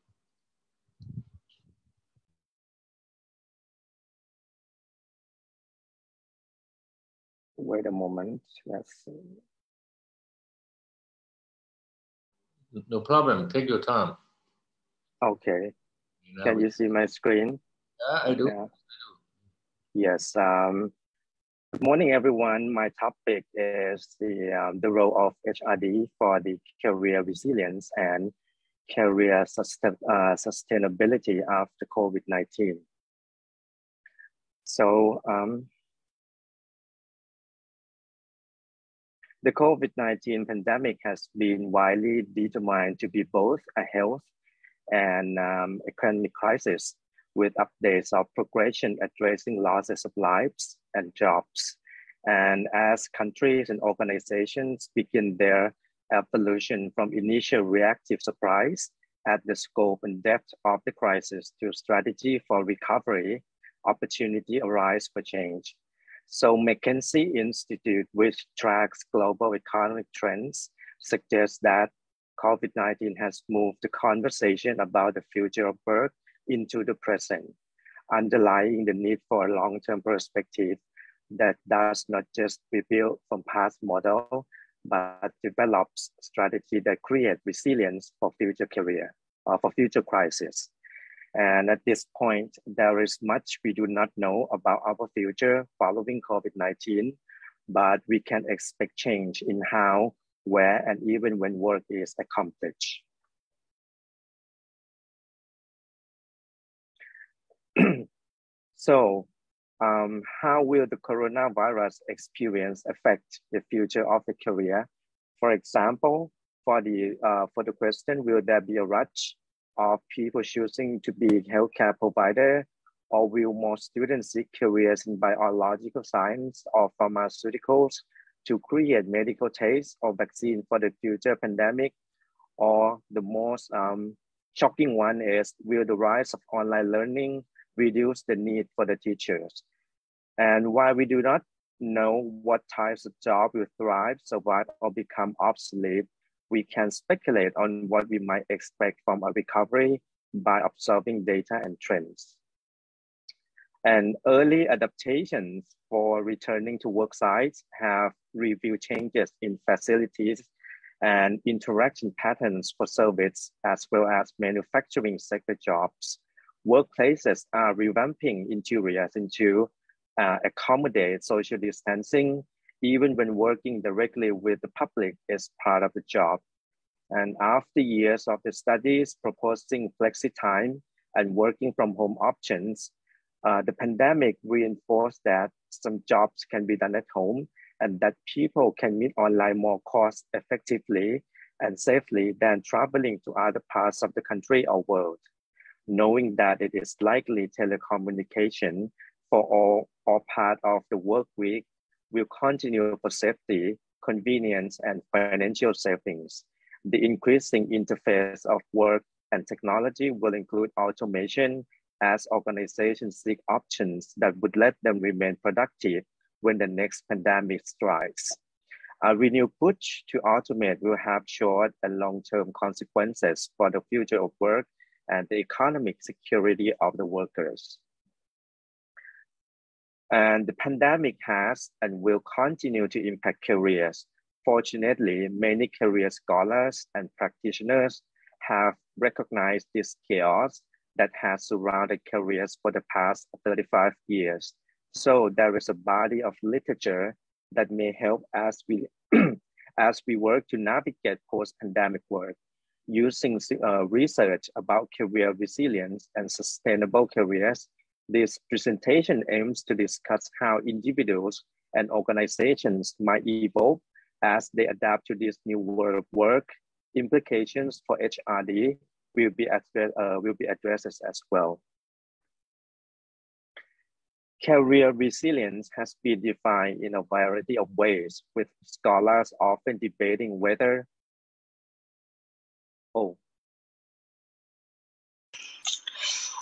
Wait a moment, let's see. No problem, take your time. Okay. Can you see my screen? Yeah, I do. Yeah. Yes. Um, Good morning, everyone. My topic is the, um, the role of HRD for the career resilience and career sustain, uh, sustainability after COVID-19. So um, the COVID-19 pandemic has been widely determined to be both a health and um, economic crisis with updates of progression addressing losses of lives and jobs. And as countries and organizations begin their evolution from initial reactive surprise at the scope and depth of the crisis to strategy for recovery, opportunity arise for change. So McKinsey Institute, which tracks global economic trends, suggests that COVID-19 has moved the conversation about the future of work into the present, underlying the need for a long-term perspective that does not just rebuild from past model, but develops strategy that create resilience for future career, uh, for future crisis. And at this point, there is much we do not know about our future following COVID-19, but we can expect change in how, where, and even when work is accomplished. *clears throat* so um, how will the coronavirus experience affect the future of the career? For example, for the, uh, for the question, will there be a rush of people choosing to be healthcare provider or will more students seek careers in biological science or pharmaceuticals to create medical tests or vaccine for the future pandemic? Or the most um, shocking one is, will the rise of online learning reduce the need for the teachers. And while we do not know what types of job will thrive, survive, or become obsolete, we can speculate on what we might expect from a recovery by observing data and trends. And early adaptations for returning to work sites have revealed changes in facilities and interaction patterns for service as well as manufacturing sector jobs workplaces are revamping interiors into uh, accommodate social distancing, even when working directly with the public is part of the job. And after years of the studies proposing flexi time and working from home options, uh, the pandemic reinforced that some jobs can be done at home and that people can meet online more cost effectively and safely than traveling to other parts of the country or world knowing that it is likely telecommunication for all or part of the work week will continue for safety, convenience, and financial savings. The increasing interface of work and technology will include automation as organizations seek options that would let them remain productive when the next pandemic strikes. A renewed push to automate will have short and long-term consequences for the future of work and the economic security of the workers. And the pandemic has and will continue to impact careers. Fortunately, many career scholars and practitioners have recognized this chaos that has surrounded careers for the past 35 years. So there is a body of literature that may help as we, *clears throat* as we work to navigate post-pandemic work using uh, research about career resilience and sustainable careers, this presentation aims to discuss how individuals and organizations might evolve as they adapt to this new world of work, implications for HRD will be, address, uh, will be addressed as well. Career resilience has been defined in a variety of ways, with scholars often debating whether, oh.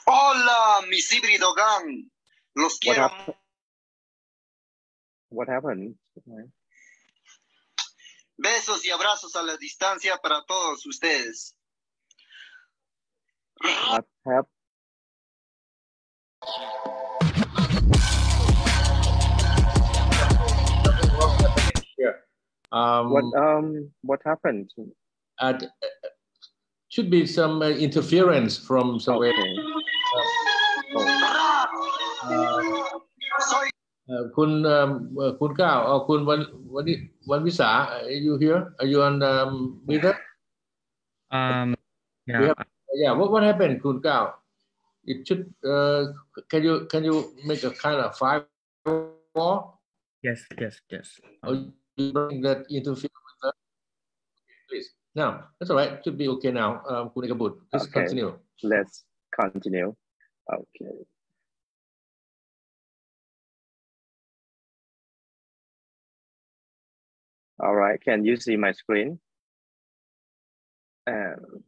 Hola, mis híbrido gang. Los What, quiero. hap what happened? Besos y abrazos a la distancia para todos ustedes. What hap Yeah. Um, what um what happened? d- uh, should be some uh, interference from somewhere. Uh, uh, Kun um, uh, Kun Kao oh, Kun Wan Wan Wan are you here? Are you on um, meter? Um, yeah. Yeah. What what happened, Kun Kao? It should. Uh, can you can you make a kind of firewall? Yes. Yes. Yes. Or you bring that into view. Now, that's all right. Should be okay now. Um, please okay. continue. Let's continue. Okay. All right, can you see my screen? Um,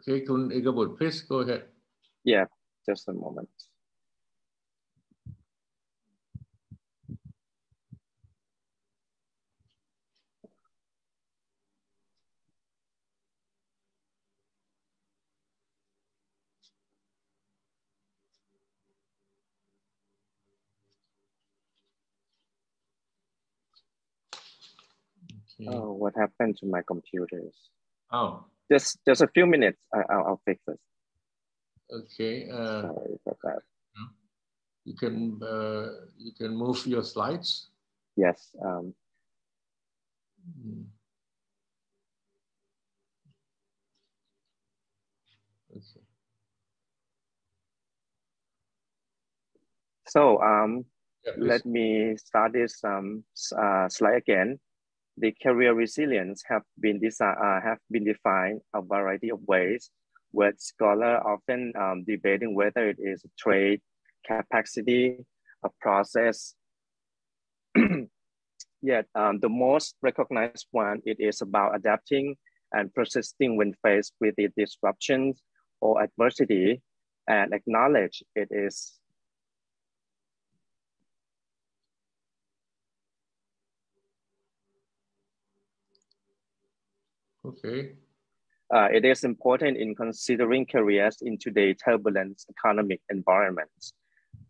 Okay, Kun please go ahead. Yeah, just a moment. Oh, what happened to my computers? Oh, just just a few minutes. I, I'll, I'll fix it. okay uh, Sorry for that. you can uh, you can move your slides Yes. Um, Mm. Okay. so um, Yeah, let me start this um, uh, slide again. The career resilience have been uh, have been defined a variety of ways, with scholars often um, debating whether it is a trait, capacity, a process. *clears throat* Yet um, the most recognized one it is about adapting and persisting when faced with the disruptions or adversity, and acknowledge it is Okay. Uh, it is important in considering careers in today's turbulent economic environment.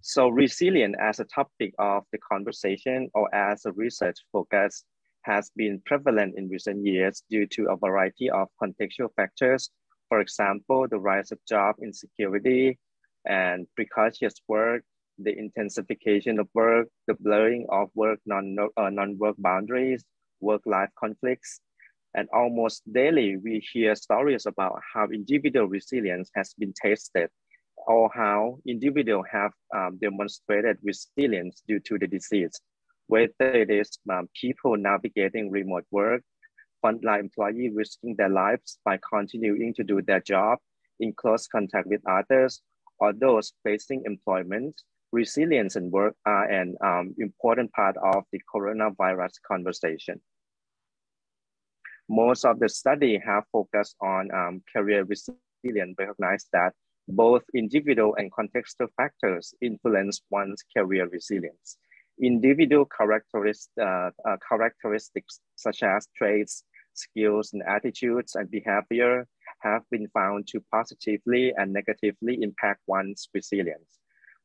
So resilient as a topic of the conversation or as a research focus has been prevalent in recent years due to a variety of contextual factors. For example, the rise of job insecurity and precarious work, the intensification of work, the blurring of work non, uh, non-work boundaries, work-life conflicts, and almost daily, we hear stories about how individual resilience has been tested or how individuals have um, demonstrated resilience due to the disease, whether it is um, people navigating remote work, frontline employees risking their lives by continuing to do their job in close contact with others, or those facing employment. Resilience and work are an um, important part of the coronavirus conversation most of the study have focused on um, career resilience, recognize that both individual and contextual factors influence one's career resilience. Individual uh, uh, characteristics such as traits, skills, and attitudes and behavior have been found to positively and negatively impact one's resilience.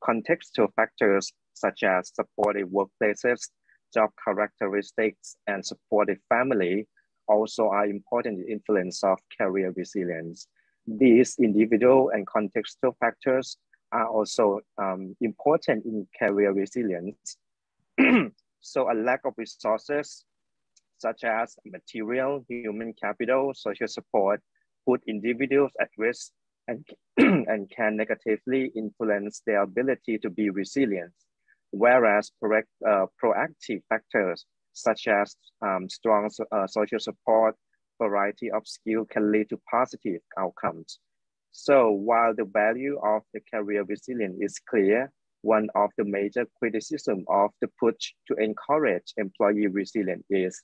Contextual factors such as supportive workplaces, job characteristics, and supportive family also are important influence of career resilience. These individual and contextual factors are also um, important in career resilience. *clears throat* so a lack of resources such as material, human capital, social support, put individuals at risk and, *clears throat* and can negatively influence their ability to be resilient. Whereas correct, uh, proactive factors such as um, strong uh, social support, variety of skill can lead to positive outcomes. So while the value of the career resilience is clear, one of the major criticism of the push to encourage employee resilience is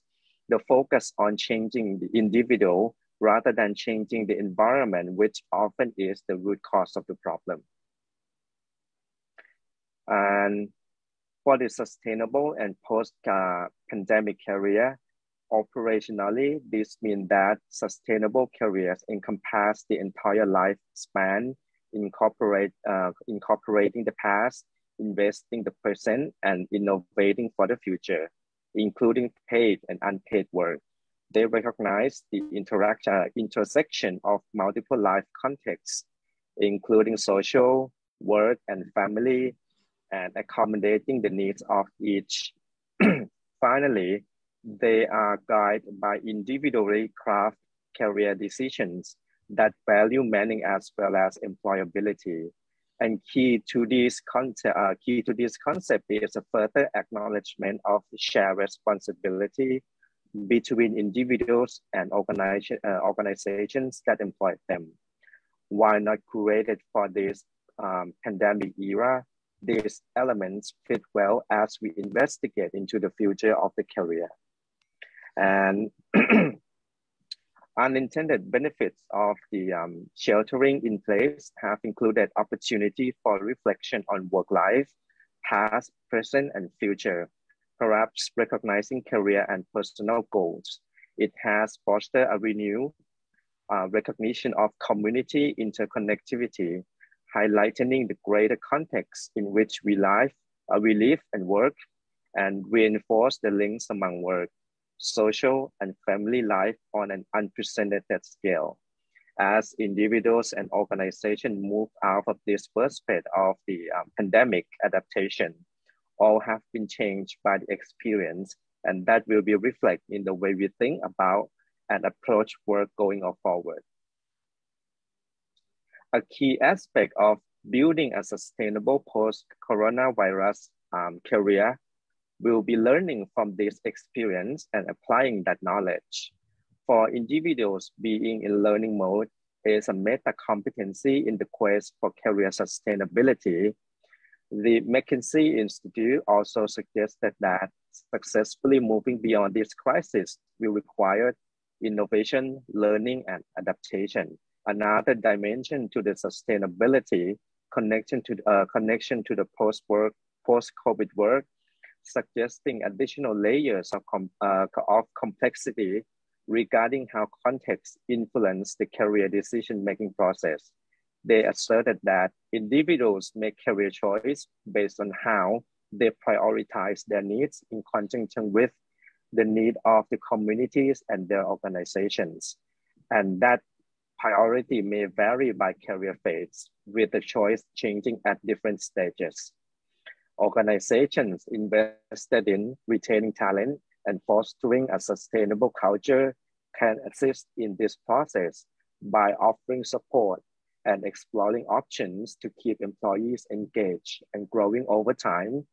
the focus on changing the individual rather than changing the environment, which often is the root cause of the problem. And for the sustainable and post-pandemic career, operationally, this means that sustainable careers encompass the entire lifespan, incorporate, uh, incorporating the past, investing the present, and innovating for the future, including paid and unpaid work. They recognize the interaction, uh, intersection of multiple life contexts, including social, work, and family, and accommodating the needs of each. *clears throat* Finally, they are guided by individually craft career decisions that value meaning as well as employability. And key to this concept, uh, key to this concept is a further acknowledgement of shared responsibility between individuals and organization, uh, organizations that employ them. While not created for this um, pandemic era, these elements fit well as we investigate into the future of the career. And *clears throat* unintended benefits of the um, sheltering in place have included opportunity for reflection on work life, past, present, and future, perhaps recognizing career and personal goals. It has fostered a renewed uh, recognition of community interconnectivity highlighting the greater context in which we live, uh, we live and work, and reinforce the links among work, social, and family life on an unprecedented scale. As individuals and organizations move out of this first phase of the um, pandemic adaptation, all have been changed by the experience, and that will be reflected in the way we think about and approach work going forward a key aspect of building a sustainable post-coronavirus um, career will be learning from this experience and applying that knowledge. For individuals being in learning mode is a meta competency in the quest for career sustainability. The McKinsey Institute also suggested that successfully moving beyond this crisis will require innovation, learning, and adaptation another dimension to the sustainability connection to uh, connection to the post work post COVID work, suggesting additional layers of, com uh, of complexity regarding how context influence the career decision making process. They asserted that individuals make career choice based on how they prioritize their needs in conjunction with the need of the communities and their organizations. And that priority may vary by career phase, with the choice changing at different stages. Organizations invested in retaining talent and fostering a sustainable culture can assist in this process by offering support and exploring options to keep employees engaged and growing over time.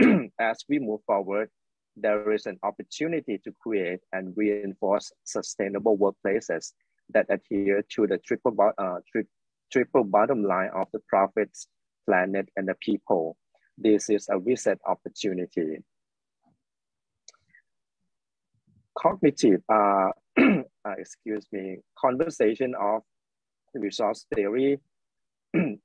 *clears throat* As we move forward, there is an opportunity to create and reinforce sustainable workplaces that adhere to the triple, uh, tri triple bottom line of the profits, planet, and the people. This is a reset opportunity. Cognitive, uh, *clears throat* uh, excuse me, conservation of resource theory. *clears throat*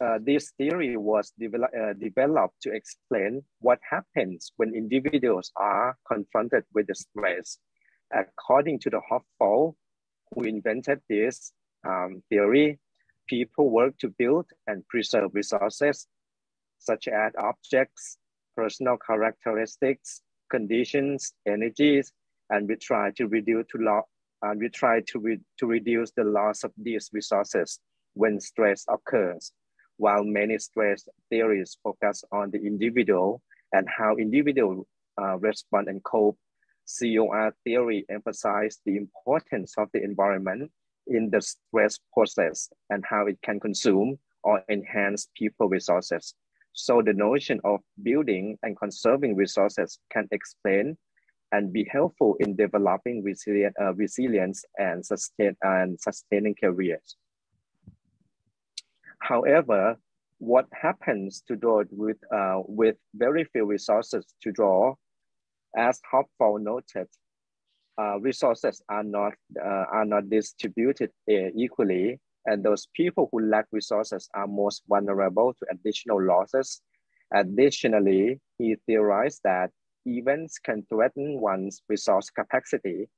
Uh, this theory was develop, uh, developed to explain what happens when individuals are confronted with the stress. According to the Hobfoll, who invented this um, theory, people work to build and preserve resources such as objects, personal characteristics, conditions, energies, and we try to reduce to lo- and we try to, re- to reduce the loss of these resources when stress occurs. while many stress theories focus on the individual and how individual uh, respond and cope, COR theory emphasizes the importance of the environment in the stress process and how it can consume or enhance people resources. So the notion of building and conserving resources can explain and be helpful in developing resilient, uh, resilience and, sustain, and sustaining careers. However, what happens to those with, uh, with very few resources to draw, as Hobfoll noted, uh, resources are not, uh, are not distributed uh, equally, and those people who lack resources are most vulnerable to additional losses. Additionally, he theorized that events can threaten one's resource capacity,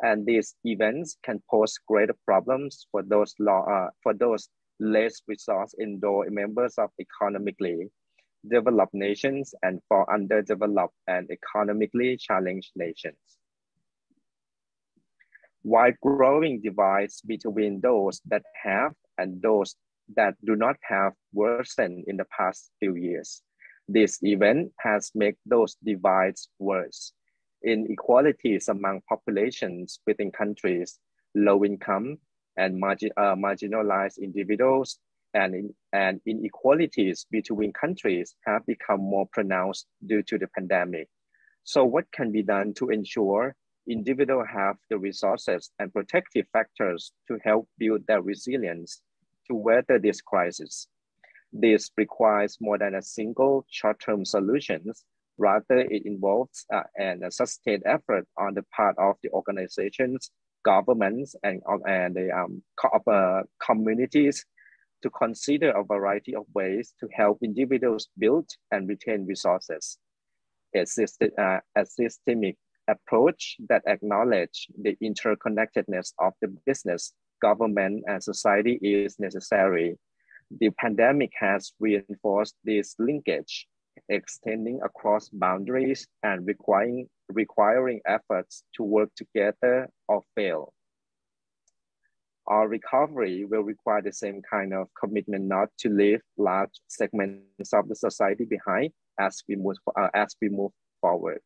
and these events can pose greater problems for those, law, uh, for those less resource indoor members of economically developed nations and for underdeveloped and economically challenged nations. While growing divides between those that have and those that do not have worsened in the past few years. This event has made those divides worse. Inequalities among populations within countries, low income and margin, uh, marginalized individuals and, in, and inequalities between countries have become more pronounced due to the pandemic. So what can be done to ensure individuals have the resources and protective factors to help build their resilience to weather this crisis? This requires more than a single short-term solutions. Rather, it involves uh, an, a sustained effort on the part of the organizations governments and, and the um, uh, communities to consider a variety of ways to help individuals build and retain resources. A, uh, systemic approach that acknowledges the interconnectedness of the business, government, and society is necessary. The pandemic has reinforced this linkage, extending across boundaries and requiring requiring efforts to work together or fail. Our recovery will require the same kind of commitment not to leave large segments of the society behind as we move, uh, as we move forward.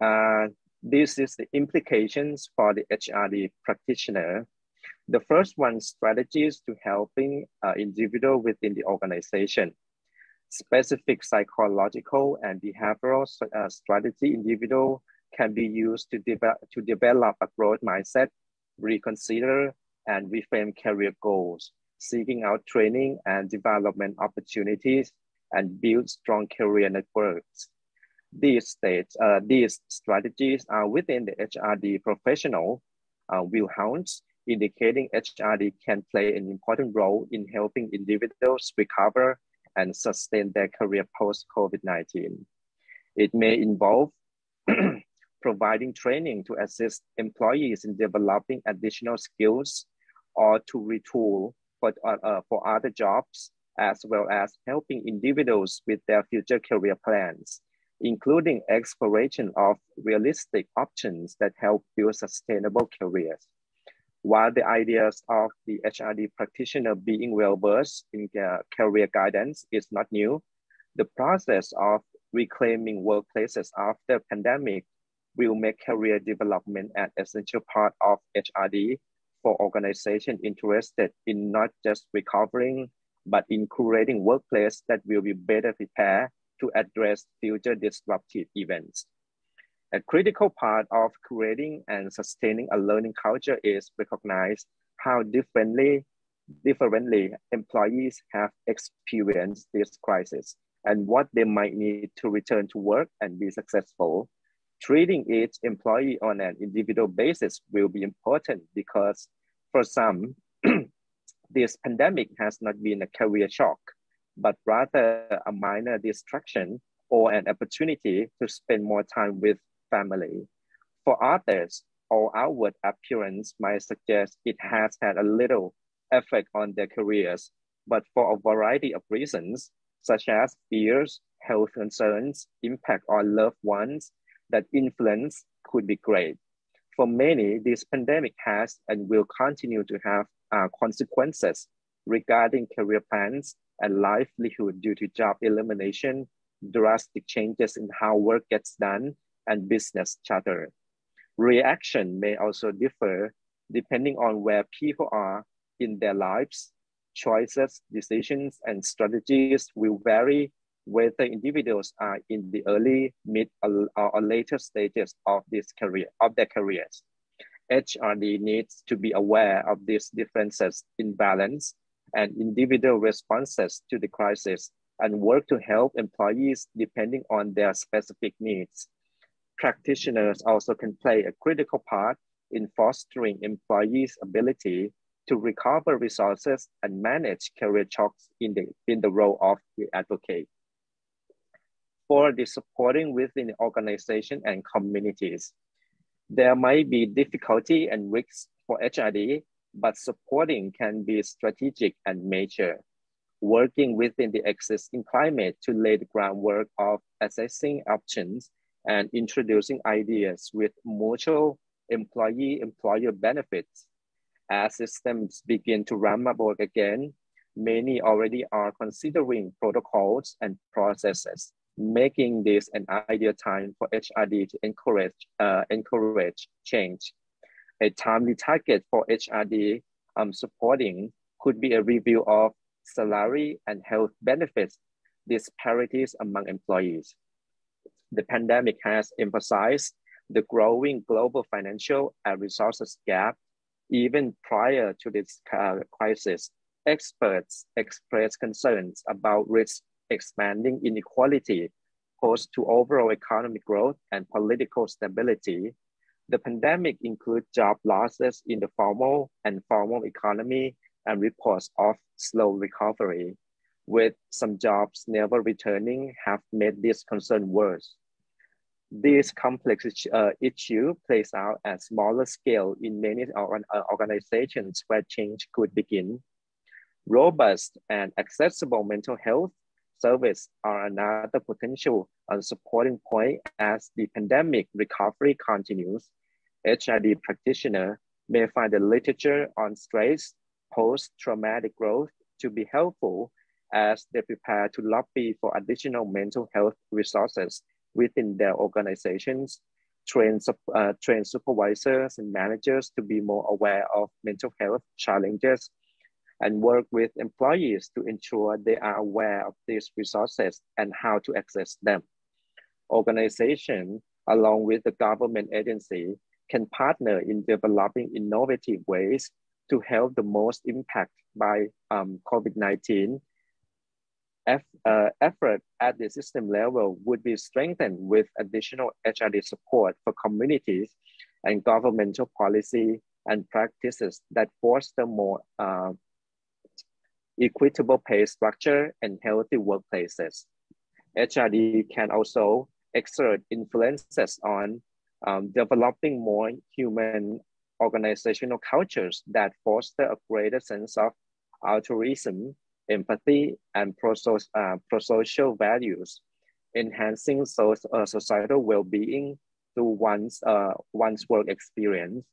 Uh, this is the implications for the HRD practitioner. The first one, strategies to helping uh, individual within the organization specific psychological and behavioral uh, strategy individual can be used to, de to develop a growth mindset, reconsider and reframe career goals, seeking out training and development opportunities, and build strong career networks. These states, uh, these strategies are within the HRD professional uh, wheelhouse, indicating HRD can play an important role in helping individuals recover and sustain their career post-COVID-19. It may involve *clears throat* providing training to assist employees in developing additional skills or to retool for, uh, uh, for other jobs, as well as helping individuals with their future career plans, including exploration of realistic options that help build sustainable careers. While the ideas of the HRD practitioner being well versed in career guidance is not new, the process of reclaiming workplaces after pandemic will make career development an essential part of HRD for organizations interested in not just recovering, but in creating workplace that will be better prepared to address future disruptive events. A critical part of creating and sustaining a learning culture is recognize how differently, differently employees have experienced this crisis and what they might need to return to work and be successful. Treating each employee on an individual basis will be important because for some, *clears throat* this pandemic has not been a career shock, but rather a minor distraction or an opportunity to spend more time with family. For others, our outward appearance might suggest it has had a little effect on their careers, but for a variety of reasons, such as fears, health concerns, impact on loved ones, that influence could be great. For many, this pandemic has and will continue to have uh, consequences regarding career plans and livelihood due to job elimination, drastic changes in how work gets done, and business chatter. Reaction may also differ depending on where people are in their lives. Choices, decisions, and strategies will vary whether individuals are in the early, mid, or, or later stages of this career of their careers. HRD needs to be aware of these differences in balance and individual responses to the crisis and work to help employees depending on their specific needs. Practitioners also can play a critical part in fostering employees' ability to recover resources and manage career shocks in the, in the role of the advocate. For the supporting within the organization and communities, there might be difficulty and risks for HRD, but supporting can be strategic and major. Working within the existing climate to lay the groundwork of assessing options and introducing ideas with mutual employee-employer benefits. As systems begin to ramp up work again, many already are considering protocols and processes, making this an ideal time for HRD to encourage, uh, encourage change. A timely target for HRD um, supporting could be a review of salary and health benefits disparities among employees. The pandemic has emphasized the growing global financial and resources gap, even prior to this uh, crisis, experts expressed concerns about risk expanding inequality posed to overall economic growth and political stability. The pandemic includes job losses in the formal and formal economy and reports of slow recovery, with some jobs never returning have made this concern worse. This complex uh, issue plays out at smaller scale in many uh, organizations where change could begin. Robust and accessible mental health service are another potential uh, supporting point as the pandemic recovery continues. HRD practitioner may find the literature on stress, post-traumatic growth to be helpful as they prepare to lobby for additional mental health resources within their organizations, train, uh, train supervisors and managers to be more aware of mental health challenges, and work with employees to ensure they are aware of these resources and how to access them. Organization, along with the government agency, can partner in developing innovative ways to help the most impact by um, COVID-19 uh, effort at the system level would be strengthened with additional HRD support for communities and governmental policy and practices that foster more uh, equitable pay structure and healthy workplaces. HRD can also exert influences on um, developing more human organizational cultures that foster a greater sense of altruism empathy, and uh, pro-social values, enhancing so, uh, societal well-being through one's, uh, one's work experience.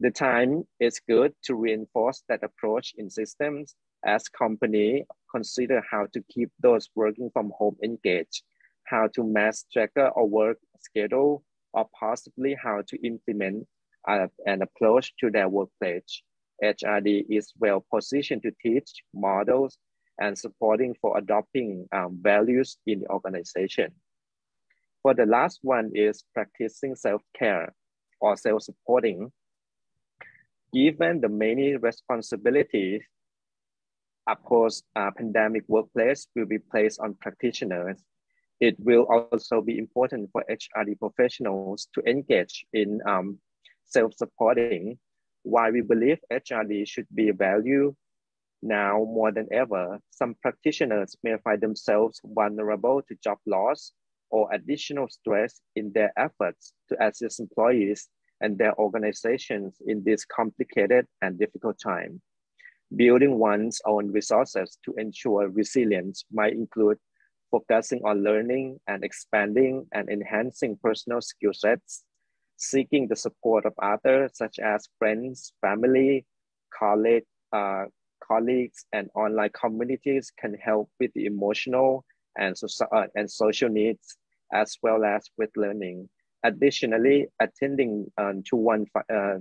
The time is good to reinforce that approach in systems as company consider how to keep those working from home engaged, how to mass tracker or work schedule, or possibly how to implement uh, an approach to their workplace. HRD is well positioned to teach models and supporting for adopting um, values in the organization. For the last one is practicing self-care or self-supporting. Given the many responsibilities a post-pandemic uh, workplace will be placed on practitioners, it will also be important for HRD professionals to engage in um, self-supporting why we believe HRD should be valued now more than ever, some practitioners may find themselves vulnerable to job loss or additional stress in their efforts to assist employees and their organizations in this complicated and difficult time. Building one's own resources to ensure resilience might include focusing on learning and expanding and enhancing personal skill sets, seeking the support of others such as friends, family, colleagues, uh, colleagues, and online communities can help with the emotional and, so, uh, and social needs, as well as with learning. Additionally, attending um, to one uh,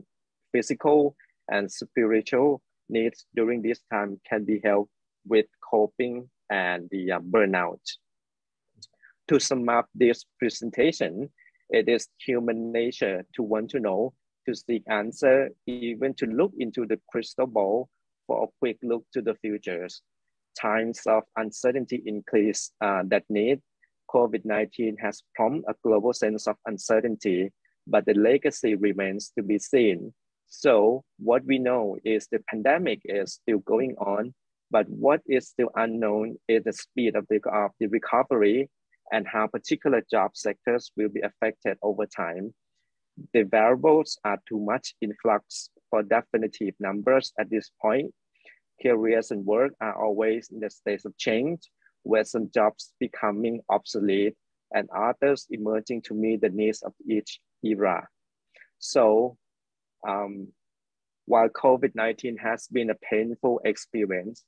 physical and spiritual needs during this time can be helped with coping and the uh, burnout. To sum up this presentation, it is human nature to want to know, to seek answer, even to look into the crystal ball for a quick look to the futures. Times of uncertainty increase uh, that need. COVID-19 has prompted a global sense of uncertainty, but the legacy remains to be seen. So what we know is the pandemic is still going on, but what is still unknown is the speed of the, of the recovery and how particular job sectors will be affected over time. The variables are too much in flux for definitive numbers at this point. Careers and work are always in the state of change, with some jobs becoming obsolete and others emerging to meet the needs of each era. So um, while COVID-19 has been a painful experience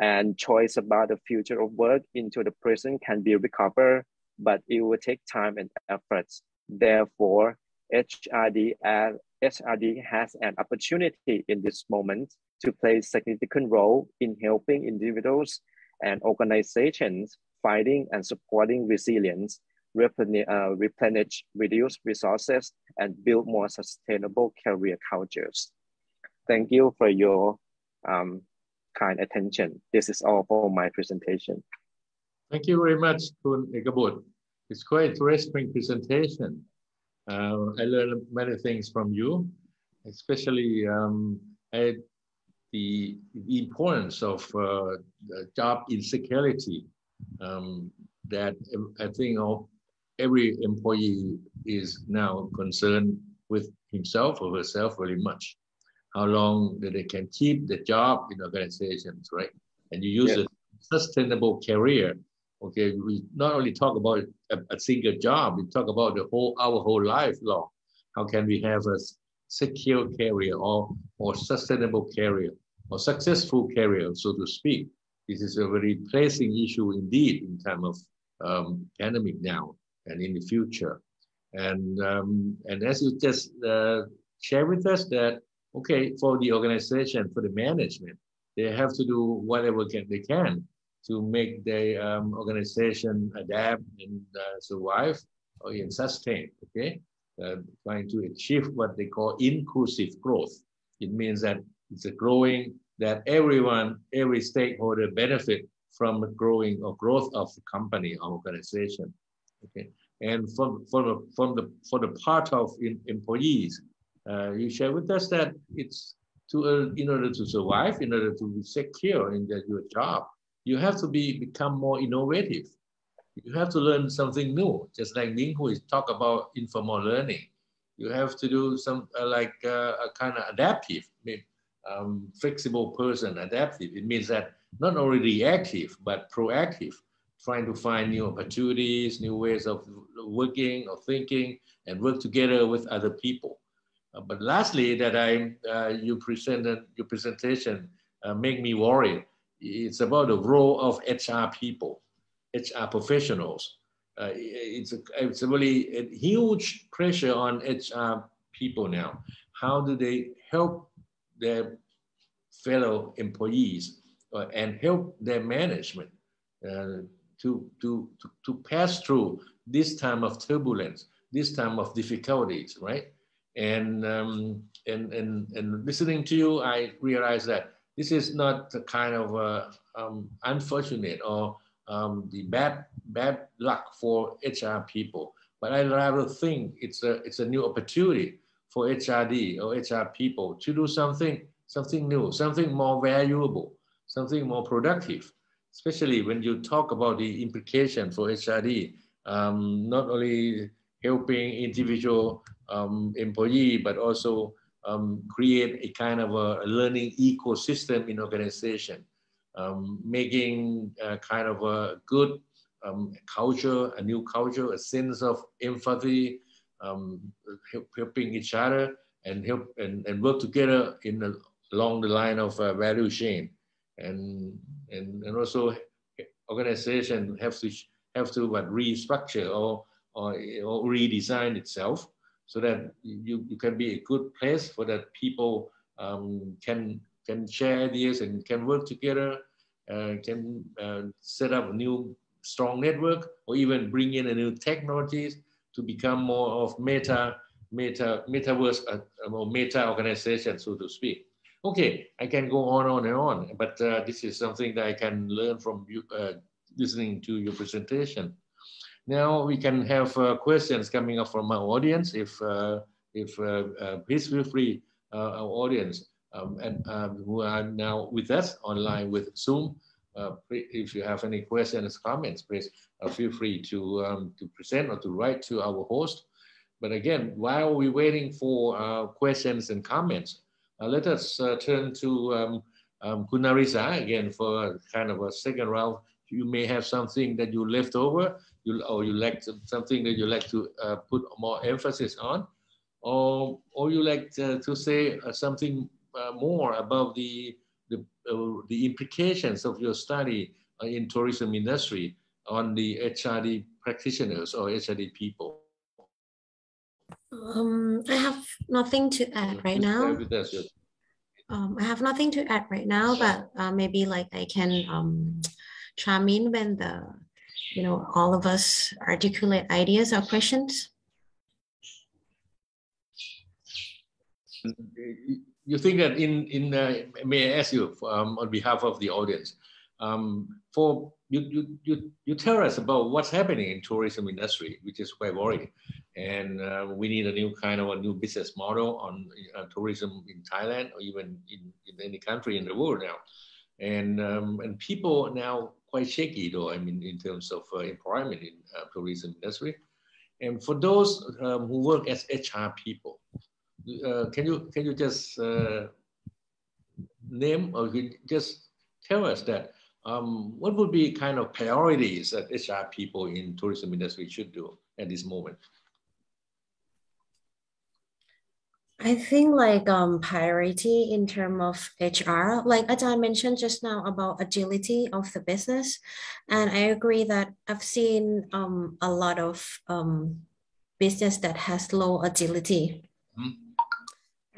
and choice about the future of work into the prison can be recovered, but it will take time and efforts. Therefore, HRD, uh, HRD has an opportunity in this moment to play a significant role in helping individuals and organizations fighting and supporting resilience, uh, replenish reduce resources, and build more sustainable career cultures. Thank you for your um, kind attention. This is all for my presentation. Thank you very much, Kun Ekabut. It's quite interesting presentation. Uh, I learned many things from you, especially um, I, the, the, importance of uh, job insecurity um, that I think every employee is now concerned with himself or herself very much how long that they can keep the job in organizations, right? And you use a sustainable career. Okay, we not only talk about a, a, single job, we talk about the whole our whole life long. How can we have a secure career or or sustainable career or successful career, so to speak? This is a very pressing issue indeed in time of um, pandemic now and in the future. And um, and as you just uh, share with us that okay, for the organization, for the management, they have to do whatever can, they can to make the um, organization adapt and uh, survive or even sustain, okay? Uh, trying to achieve what they call inclusive growth. It means that it's a growing, that everyone, every stakeholder benefit from the growing or growth of the company or organization, okay? And from, from, the, from the, for the part of in, employees, uh, you share with us that it's to uh, in order to survive, in order to be secure in the, your job, you have to be become more innovative. You have to learn something new, just like Ning Hui talk about informal learning. You have to do some uh, like uh, a kind of adaptive, um, flexible person, adaptive. It means that not only reactive but proactive, trying to find new opportunities, new ways of working or thinking, and work together with other people. Uh, but lastly, that I uh, you presented your presentation uh, make me worried. It's about the role of HR people, HR professionals. Uh, it's a, it's a really a huge pressure on HR people now. How do they help their fellow employees uh, and help their management uh, to, to, to, to pass through this time of turbulence, this time of difficulties, right? And, um, and, and, and listening to you, I realized that this is not the kind of uh, um, unfortunate or um, the bad, bad luck for HR people, but I rather think it's a, it's a new opportunity for HRD or HR people to do something, something new, something more valuable, something more productive, especially when you talk about the implication for HRD, um, not only helping individual um, employee, but also um, create a kind of a learning ecosystem in organization, um, making a kind of a good um, culture, a new culture, a sense of empathy, um, help, helping each other and help and, and work together in the, along the line of uh, value chain. And and, and also organization have to have to what restructure or, or or redesign itself so that you, you can be a good place for that people um, can can share ideas and can work together, uh, can uh, set up a new strong network or even bring in a new technologies to become more of meta meta metaverse uh, or meta organization, so to speak. Okay, I can go on, on and on, but uh, this is something that I can learn from you uh, listening to your presentation. Now we can have uh, questions coming up from our audience. If uh, if uh, uh, please feel free, our audience um, and um, who are now with us online with Zoom. if you have any questions, comments, please feel free to um, to present or to write to our host. But again, while we're waiting for questions and comments, uh, let us uh, turn to um, um, Kunarisa again for kind of a second round. You may have something that you left over, you, or you like to, something that you like to uh, put more emphasis on, or or you like to, to say uh, something uh, more about the the, the implications of your study in tourism industry on the HRD practitioners or HRD people. Um, I have nothing to add right now. Um, I have nothing to add right now, but uh, maybe like I can um, chime in when the, you know, all of us articulate ideas or questions. You think that in in uh, may I ask you um, on behalf of the audience, um, for you, you you you tell us about what's happening in tourism industry, which is quite worrying and uh, we need a new kind of a new business model on uh, tourism in Thailand or even in, in any country in the world now. And um, and people now quite shaky though. I mean, in terms of uh, employment in uh, tourism industry. And for those um, who work as HR people, uh, can you can you just uh, name or just tell us that um, what would be kind of priorities that HR people in tourism industry should do at this moment? I think like um priority in terms of HR, like as I mentioned just now about agility of the business. And I agree that I've seen um a lot of um business that has low agility. Mm-hmm.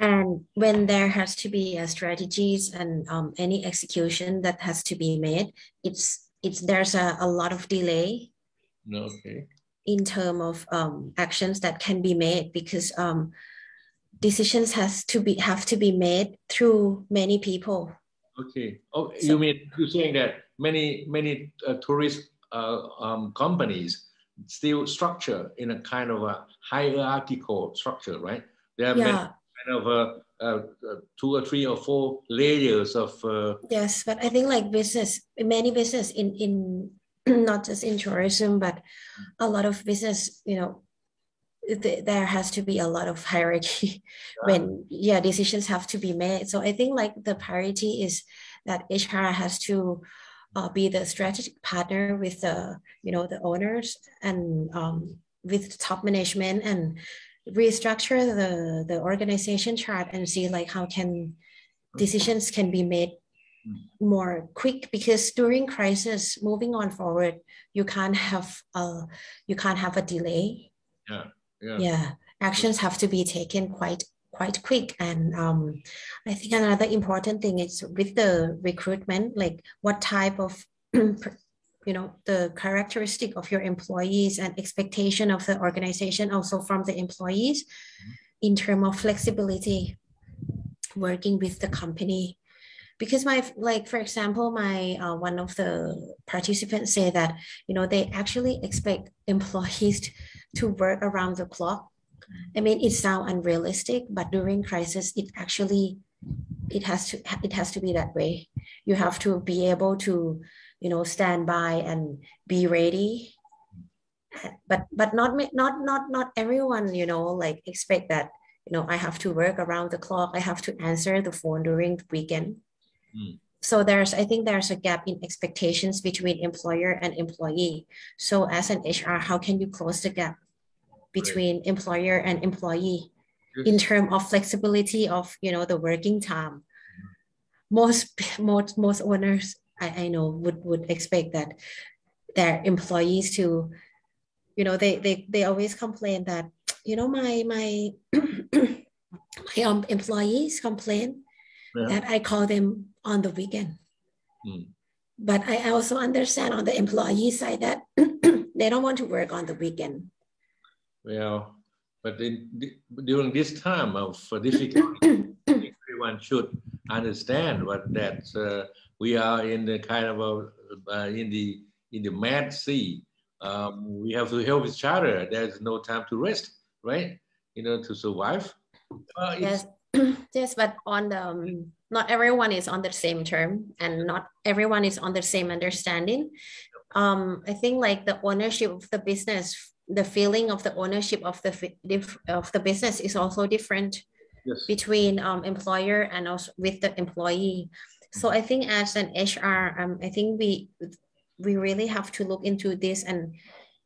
And when there has to be a strategies and um, any execution that has to be made, it's it's there's a, a lot of delay. Okay. In terms of um, actions that can be made because um, decisions has to be have to be made through many people. Okay. Oh, so, you mean you're saying that many many uh, tourist uh, um, companies still structure in a kind of a hierarchical structure, right? There are yeah. many kind of a, uh, uh, two or three or four layers of. Uh, yes, but I think like business, many business in in *clears throat* not just in tourism, but a lot of business, you know, th- there has to be a lot of hierarchy *laughs* yeah. when yeah decisions have to be made so i think like the priority is that hr has to uh, be the strategic partner with the you know the owners and um, with top management and restructure the the organization chart and see like how can decisions can be made hmm. more quick because during crisis moving on forward you can't have a you can't have a delay yeah yeah. yeah actions have to be taken quite quite quick and um, i think another important thing is with the recruitment like what type of *clears throat* you know the characteristic of your employees and expectation of the organization also from the employees mm-hmm. in terms of flexibility working with the company because my like for example my uh, one of the participants say that you know they actually expect employees to work around the clock. I mean, it sounds unrealistic, but during crisis, it actually it has to it has to be that way. You have to be able to, you know, stand by and be ready. But but not not not not everyone, you know, like expect that. You know, I have to work around the clock. I have to answer the phone during the weekend. Mm so there's i think there's a gap in expectations between employer and employee. So as an hr how can you close the gap between employer and employee in terms of flexibility of you know the working time? Most most most owners I, I know would would expect that their employees to you know they they, they always complain that you know my my *clears throat* my um, employees complain Yeah. that I call them on the weekend. Mm. But I also understand on the employee side that *clears throat* they don't want to work on the weekend. Well, but in, during this time of difficulty, *clears throat* everyone should understand what that uh, we are in the kind of a, uh, in the in the mad sea. Um, we have to help each other. There's no time to rest, right? You know, to survive. Uh, Yes, *clears throat* yes, but on the um, not everyone is on the same term, and not everyone is on the same understanding. Um, I think like the ownership of the business, the feeling of the ownership of the of the business is also different yes. between um, employer and also with the employee. So I think as an HR, um, I think we we really have to look into this and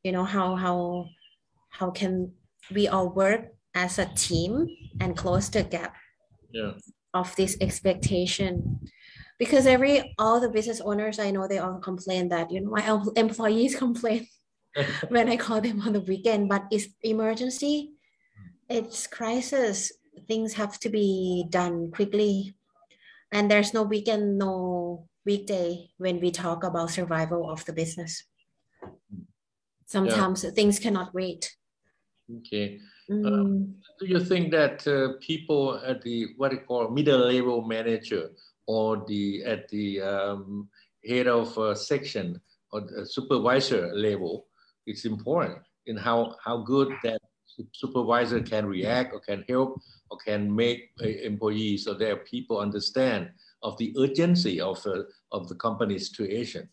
you know how how how can we all work as a team and close the gap Yeah. of this expectation. Because every all the business owners i know they all complain that you know my employees *laughs* complain *laughs* when i call them on the weekend but it's emergency hmm. it's crisis. Things have to be done quickly. And there's no weekend no weekday when we talk about survival of the business. Hmm. Sometimes things cannot wait. Okay. Mm. Uh, Do you think that uh, people at the what you call middle level manager or the at the um, head of a section or supervisor level, it's important in how how good that supervisor can react or can help or can make uh, employees or their people understand of the urgency of uh, of the company's situation.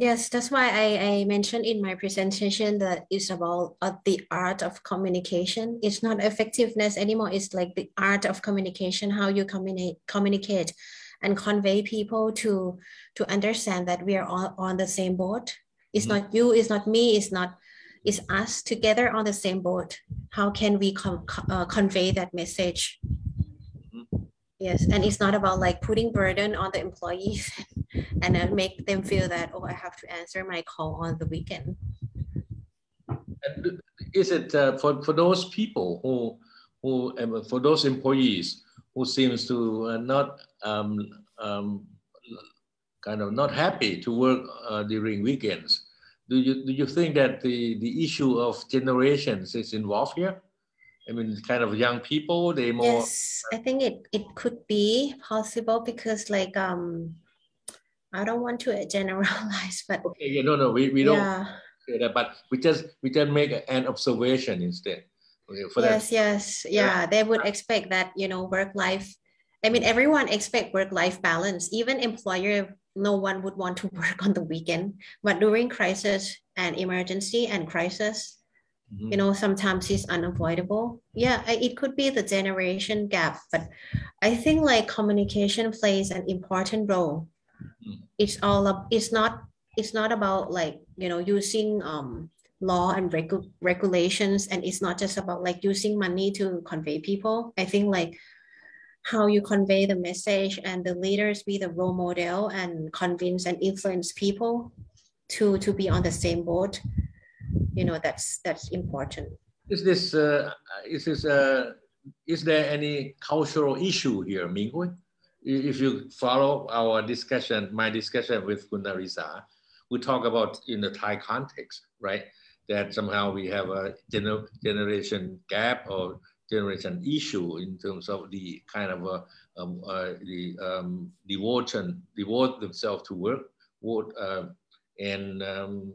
Yes, that's why I, I mentioned in my presentation that it's about uh, the art of communication. It's not effectiveness anymore. It's like the art of communication, how you communicate, communicate and convey people to, to understand that we are all on the same boat. It's Mhm. not you, it's not me, it's not, it's us together on the same boat. How can we com- co- uh, convey that message? Yes, and it's not about like putting burden on the employees *laughs* and then make them feel that oh I have to answer my call on the weekend. And is it uh, for, for those people who who um, for those employees who seems to uh, not um, um, kind of not happy to work uh, during weekends? Do you do you think that the the issue of generations is involved here? I mean, kind of young people they more Yes, I think it it could be possible because like um I don't want to *laughs* generalize, but okay. Yeah, no, no, we, we don't yeah, say that, but we just we just make an observation instead. Okay, for that, yes, yes, yeah, they would expect that you know work life. I mean, everyone expect work life balance. Even employer, no one would want to *laughs* work on the weekend. But during crisis and emergency and crisis, Mhm. you know sometimes it's unavoidable yeah it could be the generation gap but i think like communication plays an important role Mm. it's all up it's not it's not about like you know using um law and regu- regulations and it's not just about like using money to convey people i think like how you convey the message and the leaders be the role model and convince and influence people to to be on the same boat you know that's that's important Is this uh, is this uh, is there any cultural issue here, minghui If you follow our discussion, my discussion with Kunarisa, we talk about in the Thai context, right? That somehow we have a gener- generation gap or generation issue in terms of the kind of uh, um, uh, the um, devotion, devote themselves to work, vote, uh, and um,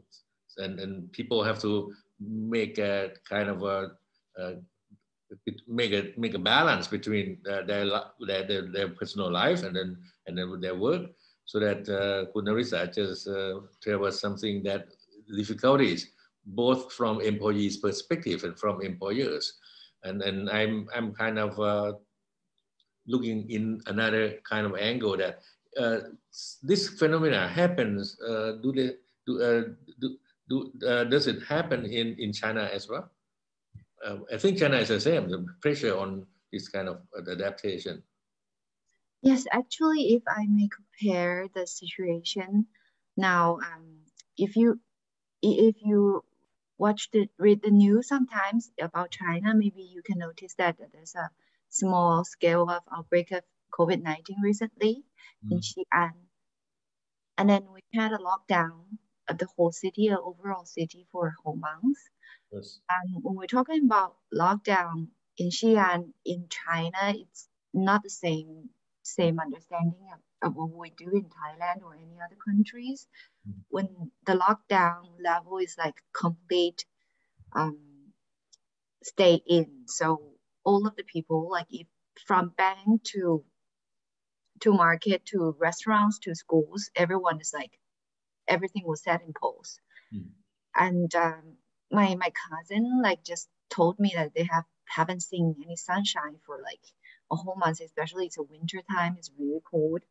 and and people have to make a kind of a, make a make a balance between uh, their, their their personal life and then and then their work, so that uh, Kunarisa just uh, tell us something that difficulties both from employees' perspective and from employers, and and I'm I'm kind of uh, looking in another kind of angle that uh, this phenomena happens. Uh, do they do, uh, do do, uh, does it happen in, in China as well? Uh, I think China is the same, the pressure on this kind of adaptation. Yes, actually, if I may compare the situation now, um, if you if you watch the read the news sometimes about China, maybe you can notice that there's a small scale of outbreak of COVID-19 recently mm. in Xi'an. And then we had a lockdown the whole city, the overall city for a whole month. Yes. And when we're talking about lockdown in Xi'an in China, it's not the same same understanding of, of what we do in Thailand or any other countries. Mm. When the lockdown level is like complete um, stay in. So all of the people, like if from bank to to market to restaurants to schools, everyone is like everything was set in post. Mm. And um, my my cousin like just told me that they have haven't seen any sunshine for like a whole month, especially it's a winter time, it's really cold.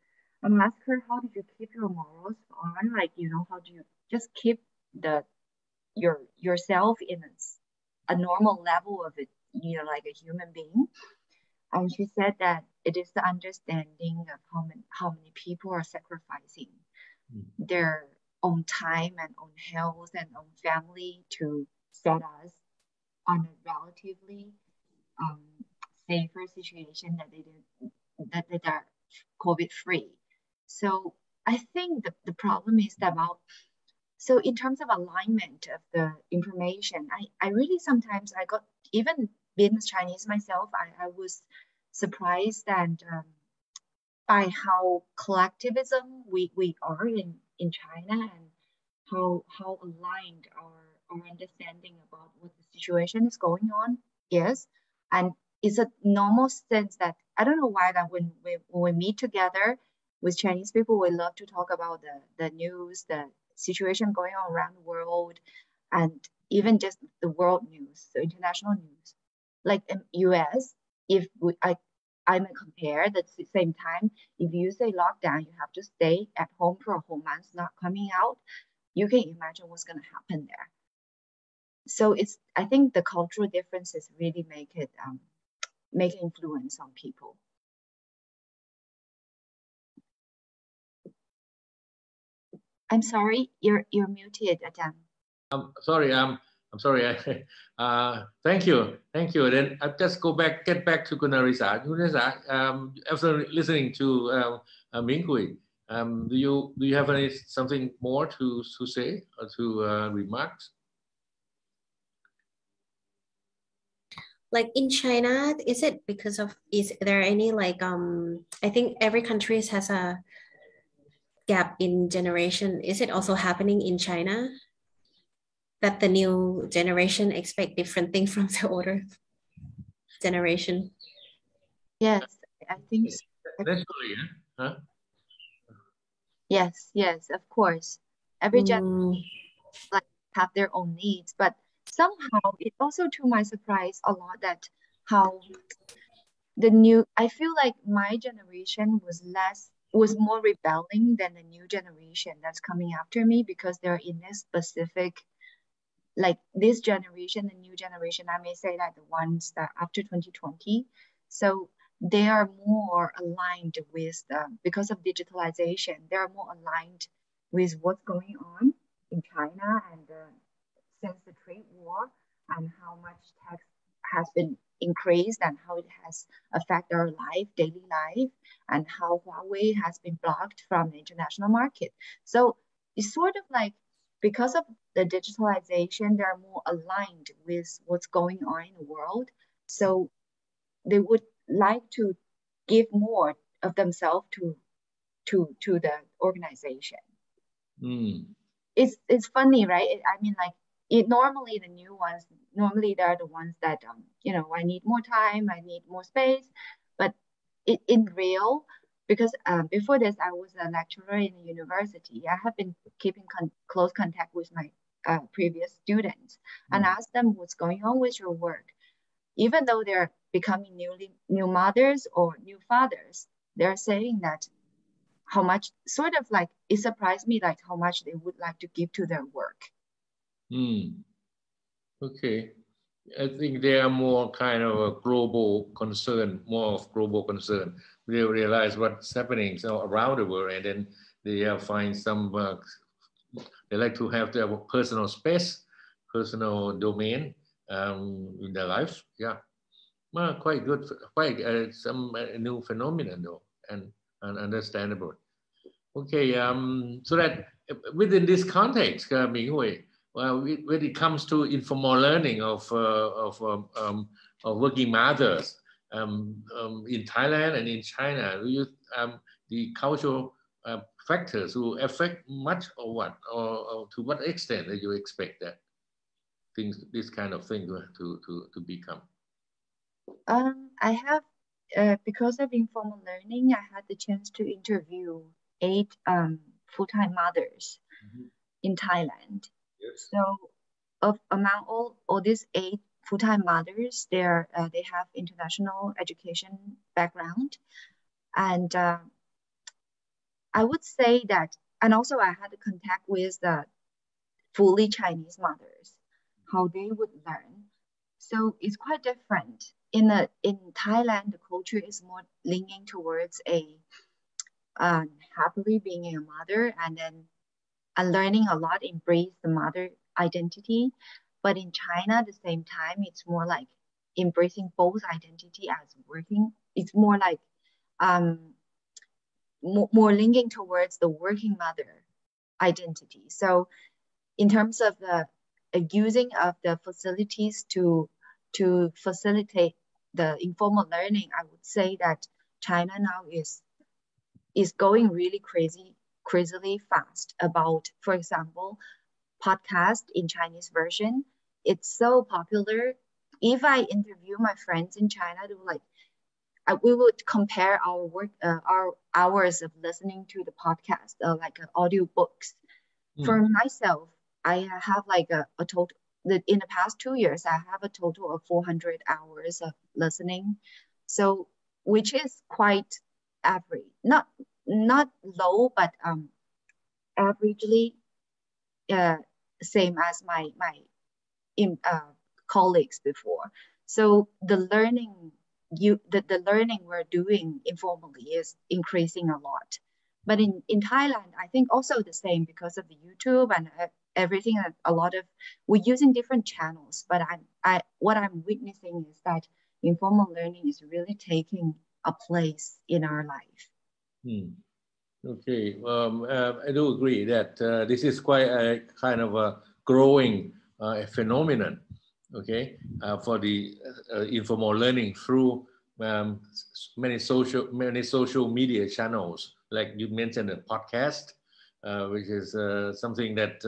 And ask her how did you keep your morals on? Like, you know, how do you just keep the your yourself in a, a normal level of it, you know, like a human being? And she said that it is the understanding of how many how many people are sacrificing mm. their own time and own health and own family to set us on a relatively um, safer situation that they did that they are COVID free. So I think the, the problem is about so in terms of alignment of the information, I, I really sometimes I got even being Chinese myself, I, I was surprised and um, by how collectivism we, we are in, in China and how how aligned our, our understanding about what the situation is going on is. And it's a normal sense that I don't know why that when we, when we meet together with Chinese people, we love to talk about the, the news, the situation going on around the world, and even just the world news, the international news. Like in US, if we, I, I may compare at the same time, if you say lockdown, you have to stay at home for a whole month, not coming out, you can imagine what's going to happen there. So it's, I think the cultural differences really make it um, make influence on people. I'm sorry, you're you're muted, Adam. I'm sorry, I'm I'm sorry. *laughs* uh, thank you, thank you. Then I'll just go back, get back to Kunarisa. Kunarisa, um, after listening to um, uh, um, do you do you have any something more to to say or to uh, remarks? like in China, is it because of is there any like um I think every country has a gap in generation. Is it also happening in China? That the new generation expect different things from the older generation. Yes, I think so. Naturally, huh? Yes, yes, of course. Every mm. generation like have their own needs, but somehow it also to my surprise a lot that how the new i feel like my generation was less was more rebelling than the new generation that's coming after me because they're in this specific like this generation the new generation i may say that the ones that after 2020 so they are more aligned with the, because of digitalization they are more aligned with what's going on in china and the since the trade war and how much tax has been increased and how it has affected our life, daily life, and how Huawei has been blocked from the international market. So it's sort of like because of the digitalization, they're more aligned with what's going on in the world. So they would like to give more of themselves to to to the organization. Mm. It's it's funny, right? I mean, like it normally the new ones normally they're the ones that um, you know i need more time i need more space but it, in real because um, before this i was a lecturer in a university i have been keeping con- close contact with my uh, previous students mm-hmm. and ask them what's going on with your work even though they're becoming newly new mothers or new fathers they're saying that how much sort of like it surprised me like how much they would like to give to their work Hmm. Okay. I think they are more kind of a global concern, more of global concern. They realize what's happening so around the world, and then they find some. Uh, they like to have their personal space, personal domain um, in their life. Yeah, well, quite good, quite uh, some uh, new phenomenon though, and, and understandable. Okay, um, so that within this context, uh, Ming well, when it comes to informal learning of, uh, of, um, um, of working mothers um, um, in Thailand and in China, do you, um, the cultural uh, factors will affect much or what, or, or, to what extent do you expect that things, this kind of thing to, to, to, become? Um, I have, uh, because of informal learning, I had the chance to interview eight um, full-time mothers mm-hmm. in Thailand. Yes. So, of among all all these eight full-time mothers, they uh, they have international education background, and uh, I would say that, and also I had contact with the fully Chinese mothers, how they would learn. So it's quite different. In the in Thailand, the culture is more leaning towards a um, happily being a mother and then and learning a lot embrace the mother identity but in china at the same time it's more like embracing both identity as working it's more like um more, more linking towards the working mother identity. So in terms of the using of the facilities to to facilitate the informal learning i would say that china now is is going really crazy, crazily fast about, for example, podcast in Chinese version. It's so popular. If I interview my friends in China, they like, we would compare our work, uh, our hours of listening to the podcast, uh, like uh, audio books. Mm. For myself, I have like a, a total. In the past two years, I have a total of 400 hours of listening. So, which is quite average, not not low, but um, averagely uh, same as my my in, uh, colleagues before. So the learning you the, the learning we're doing informally is increasing a lot. But in, in Thailand, I think also the same because of the YouTube and uh, everything. A lot of we're using different channels. But I I what I'm witnessing is that informal learning is really taking a place in our life. Hmm. Okay, um, uh, I do agree that uh, this is quite a kind of a growing uh, phenomenon. Okay, uh, for the uh, informal learning through um, many social many social media channels, like you mentioned, a podcast, uh, which is something that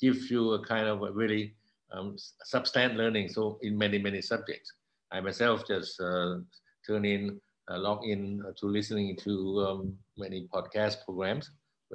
gives you a kind of a really um, substantial learning. So in many many subjects, I myself just turn in log in to listening to um, many podcast programs,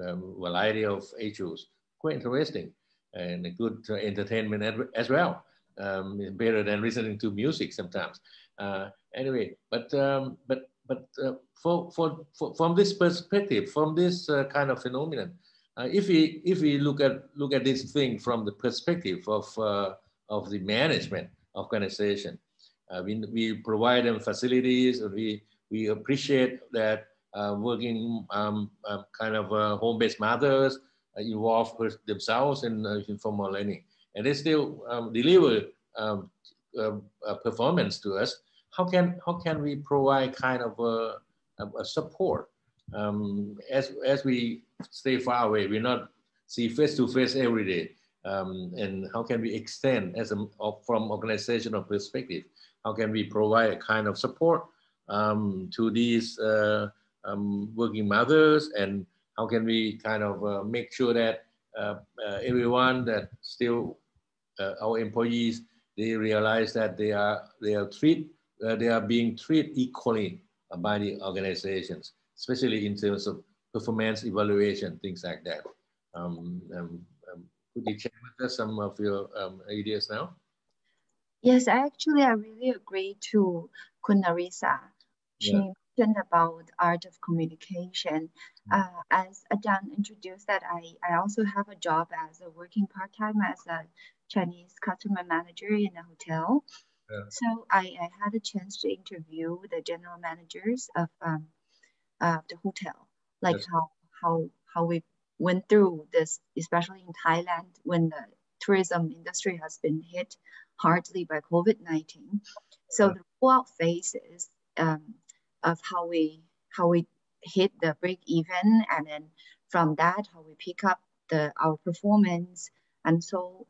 um, variety of ages. Quite interesting and good uh, entertainment as well. Um, better than listening to music sometimes. Uh, anyway, but um, but but uh, for, for, for, from this perspective, from this uh, kind of phenomenon, uh, if we if we look at look at this thing from the perspective of uh, of the management organization, we, we provide them facilities, we we appreciate that uh, working um, uh, kind of uh, home-based mothers uh, involve themselves in uh, informal learning, and they still um, deliver um, performance to us. How can how can we provide kind of a, a support um, as as we stay far away? We're not see face to face every day. Um, and how can we extend as a from organizational perspective? How can we provide a kind of support um, to these uh, um, working mothers? And how can we kind of uh, make sure that uh, uh everyone that still uh, our employees they realize that they are they are treat uh, they are being treated equally by the organizations especially in terms of performance evaluation things like that. Um, um, um could you share with us some of your um, ideas now? Yes I actually i really agree to kunarisa she yeah. question about art of communication. Mm. Uh, as Ajahn introduced that I, I also have a job as a working part-time as a Chinese customer manager in a hotel. Yeah. So I, I had a chance to interview the general managers of um, uh, the hotel, like Yes. how how how we went through this, especially in Thailand when the tourism industry has been hit hardly by COVID-19. So Yeah. the rollout phases um, of how we how we hit the break even, and then from that how we pick up the our performance, and so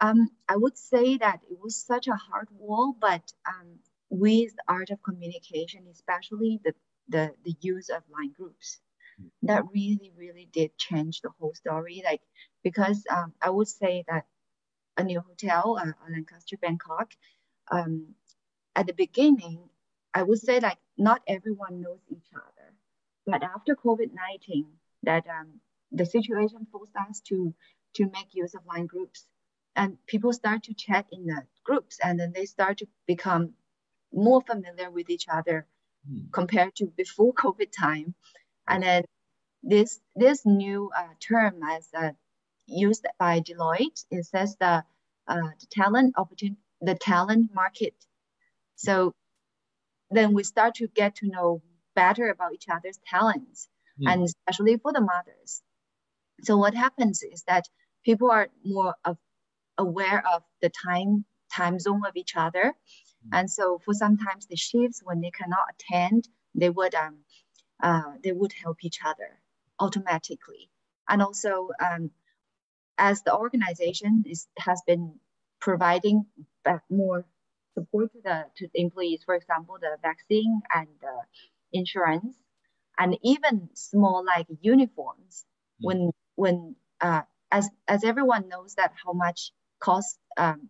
um, I would say that it was such a hard wall, but um, with the art of communication, especially the, the, the use of line groups, that really, really did change the whole story. Like, because um, I would say that a new hotel, uh, Lancaster, Bangkok, um, at the beginning, I would say like not everyone knows each other. But after COVID-19, that um, the situation forced us to, to make use of line groups and people start to chat in the groups and then they start to become more familiar with each other Hmm. compared to before *laughs* covid time and then this this new uh, term as uh, used by deloitte it says the, uh, the talent opportunity the talent market so then we start to get to know better about each other's talents Hmm. and especially for the mothers. So what happens is that people are more of aware of the time time zone of each other. And so for sometimes the shifts when they cannot attend they would um uh, they would help each other automatically. And also um, as the organization is has been providing more support to the to the employees for example the vaccine and the insurance and even small like uniforms Mm. when when uh, as as everyone knows that how much cost um,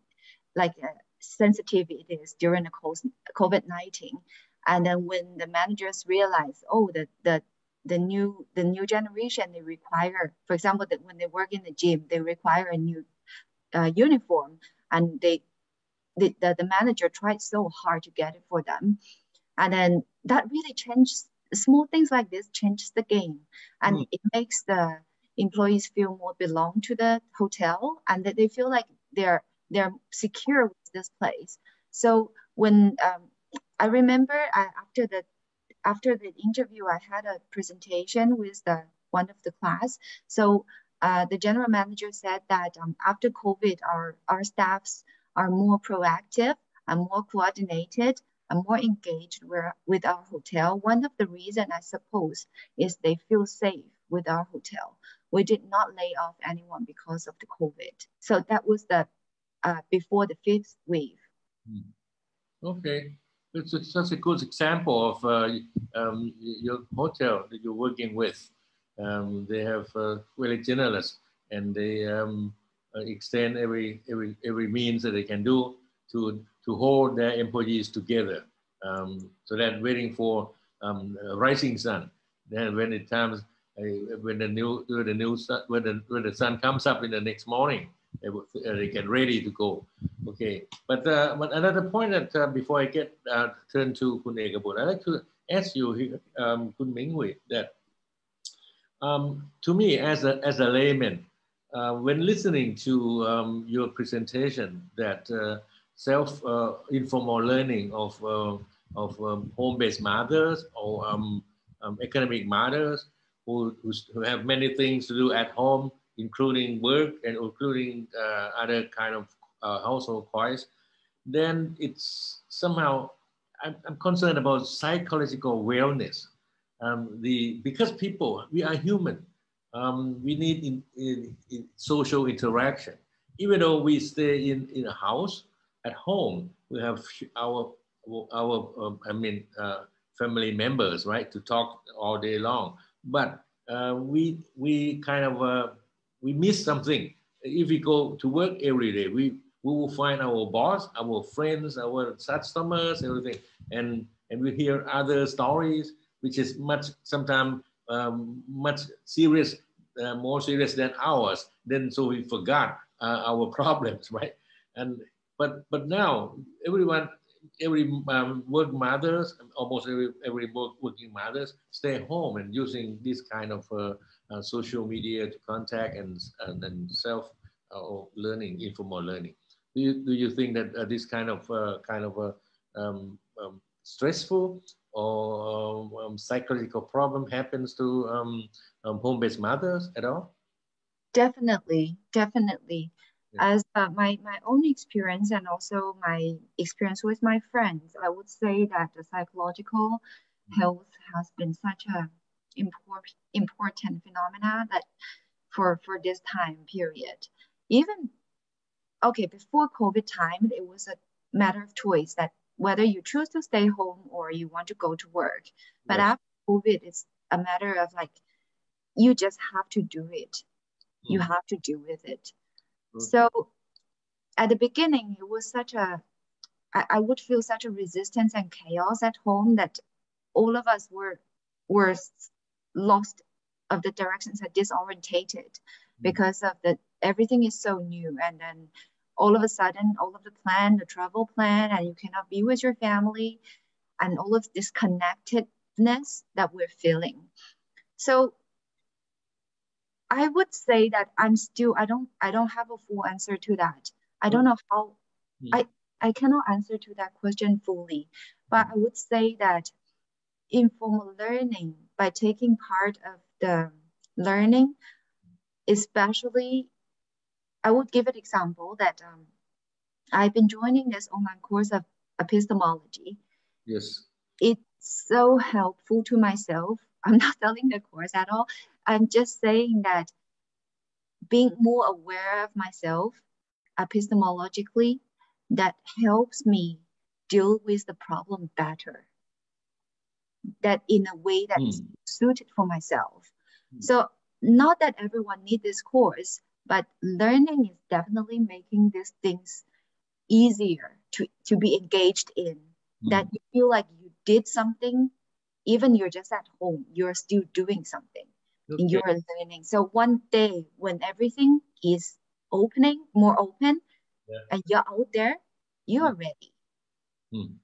like uh, sensitive it is during the COVID nineteen, and then when the managers realize, oh, the the the new the new generation they require, for example, that when they work in the gym, they require a new uh, uniform, and they the, the the manager tried so hard to get it for them, and then that really changed small things like this changes the game, and Mm. it makes the employees feel more belong to the hotel and that they feel like they're they're secure with this place. So when um, I remember I, after the after the interview, I had a presentation with the one of the class. So uh, the general manager said that um, after COVID, our our staffs are more proactive and more coordinated and more engaged with, our hotel. One of the reason I suppose is they feel safe with our hotel. We did not lay off anyone because of the COVID. So that was the uh, before the fifth wave. Okay, it's a, such a good example of uh, um, your hotel that you're working with. Um, they have uh, really generous and they um, extend every every every means that they can do to to hold their employees together. Um, so that waiting for um, rising sun. Then when it comes, uh, when the new when the new sun, when the when the sun comes up in the next morning, they, uh, they get ready to go. Okay, but uh, but another point that uh, before I get uh, turn to Kun Ekabut, I'd like to ask you um, Kun Minghui, that um, to me as a as a layman, uh, when listening to um, your presentation, that uh, self uh, informal learning of uh, of um, home-based mothers or um, um, economic mothers who, who have many things to do at home, including work and including uh, other kind of uh, household chores, then it's somehow I'm, I'm concerned about psychological wellness. Um, the because people we are human, um, we need in, in, in social interaction. Even though we stay in, in a house, at home we have our our um, I mean uh, family members, right, to talk all day long. But uh, we we kind of uh, we miss something. If we go to work every day, we we will find our boss, our friends, our customers, everything, and and we hear other stories, which is much sometimes um, much serious, uh, more serious than ours. Then so we forgot uh, our *laughs* problems, right? And but but now everyone every um, work mothers, almost every every work, working mothers, stay home and using this kind of uh, uh, social media to contact and and, and self uh, learning, informal learning. Do you do you think that uh, this kind of kind of um, um, stressful or um, psychological problem happens to um, um, home-based mothers at all? Definitely, definitely. Yeah. As uh, my my own experience and also my experience with my friends, I would say that the psychological mm-hmm. health has been such a important important phenomena that for for this time period. Even okay, before COVID time, it was a matter of choice that whether you choose to stay home or you want to go to work. But yes. after COVID, it's a matter of like you just have to do it. Mm. You have to deal with it. Mm. So at the beginning, it was such a I, I would feel such a resistance and chaos at home that all of us were were lost of the directions and disorientated mm. because of the everything is so new and then all of a sudden all of the plan the travel plan and you cannot be with your family and all of this connectedness that we're feeling so i would say that i'm still i don't i don't have a full answer to that i don't know how mm. i i cannot answer to that question fully but i would say that informal learning by taking part of the learning especially I would give an example that um, I've been joining this online course of epistemology. Yes. It's so helpful to myself. *laughs* I'm not selling the course at all. I'm just saying that being more aware of myself epistemologically, that helps me deal with the problem better. That in a way that's mm. suited for myself. Mm. So not that everyone need this course, but learning is definitely making these things easier to, to be engaged in. Mm. That you feel like you did something, even you're just at home, you're still doing something okay. you're learning. So one day when everything is opening, more open, yeah. and you're out there, you are ready. Mm.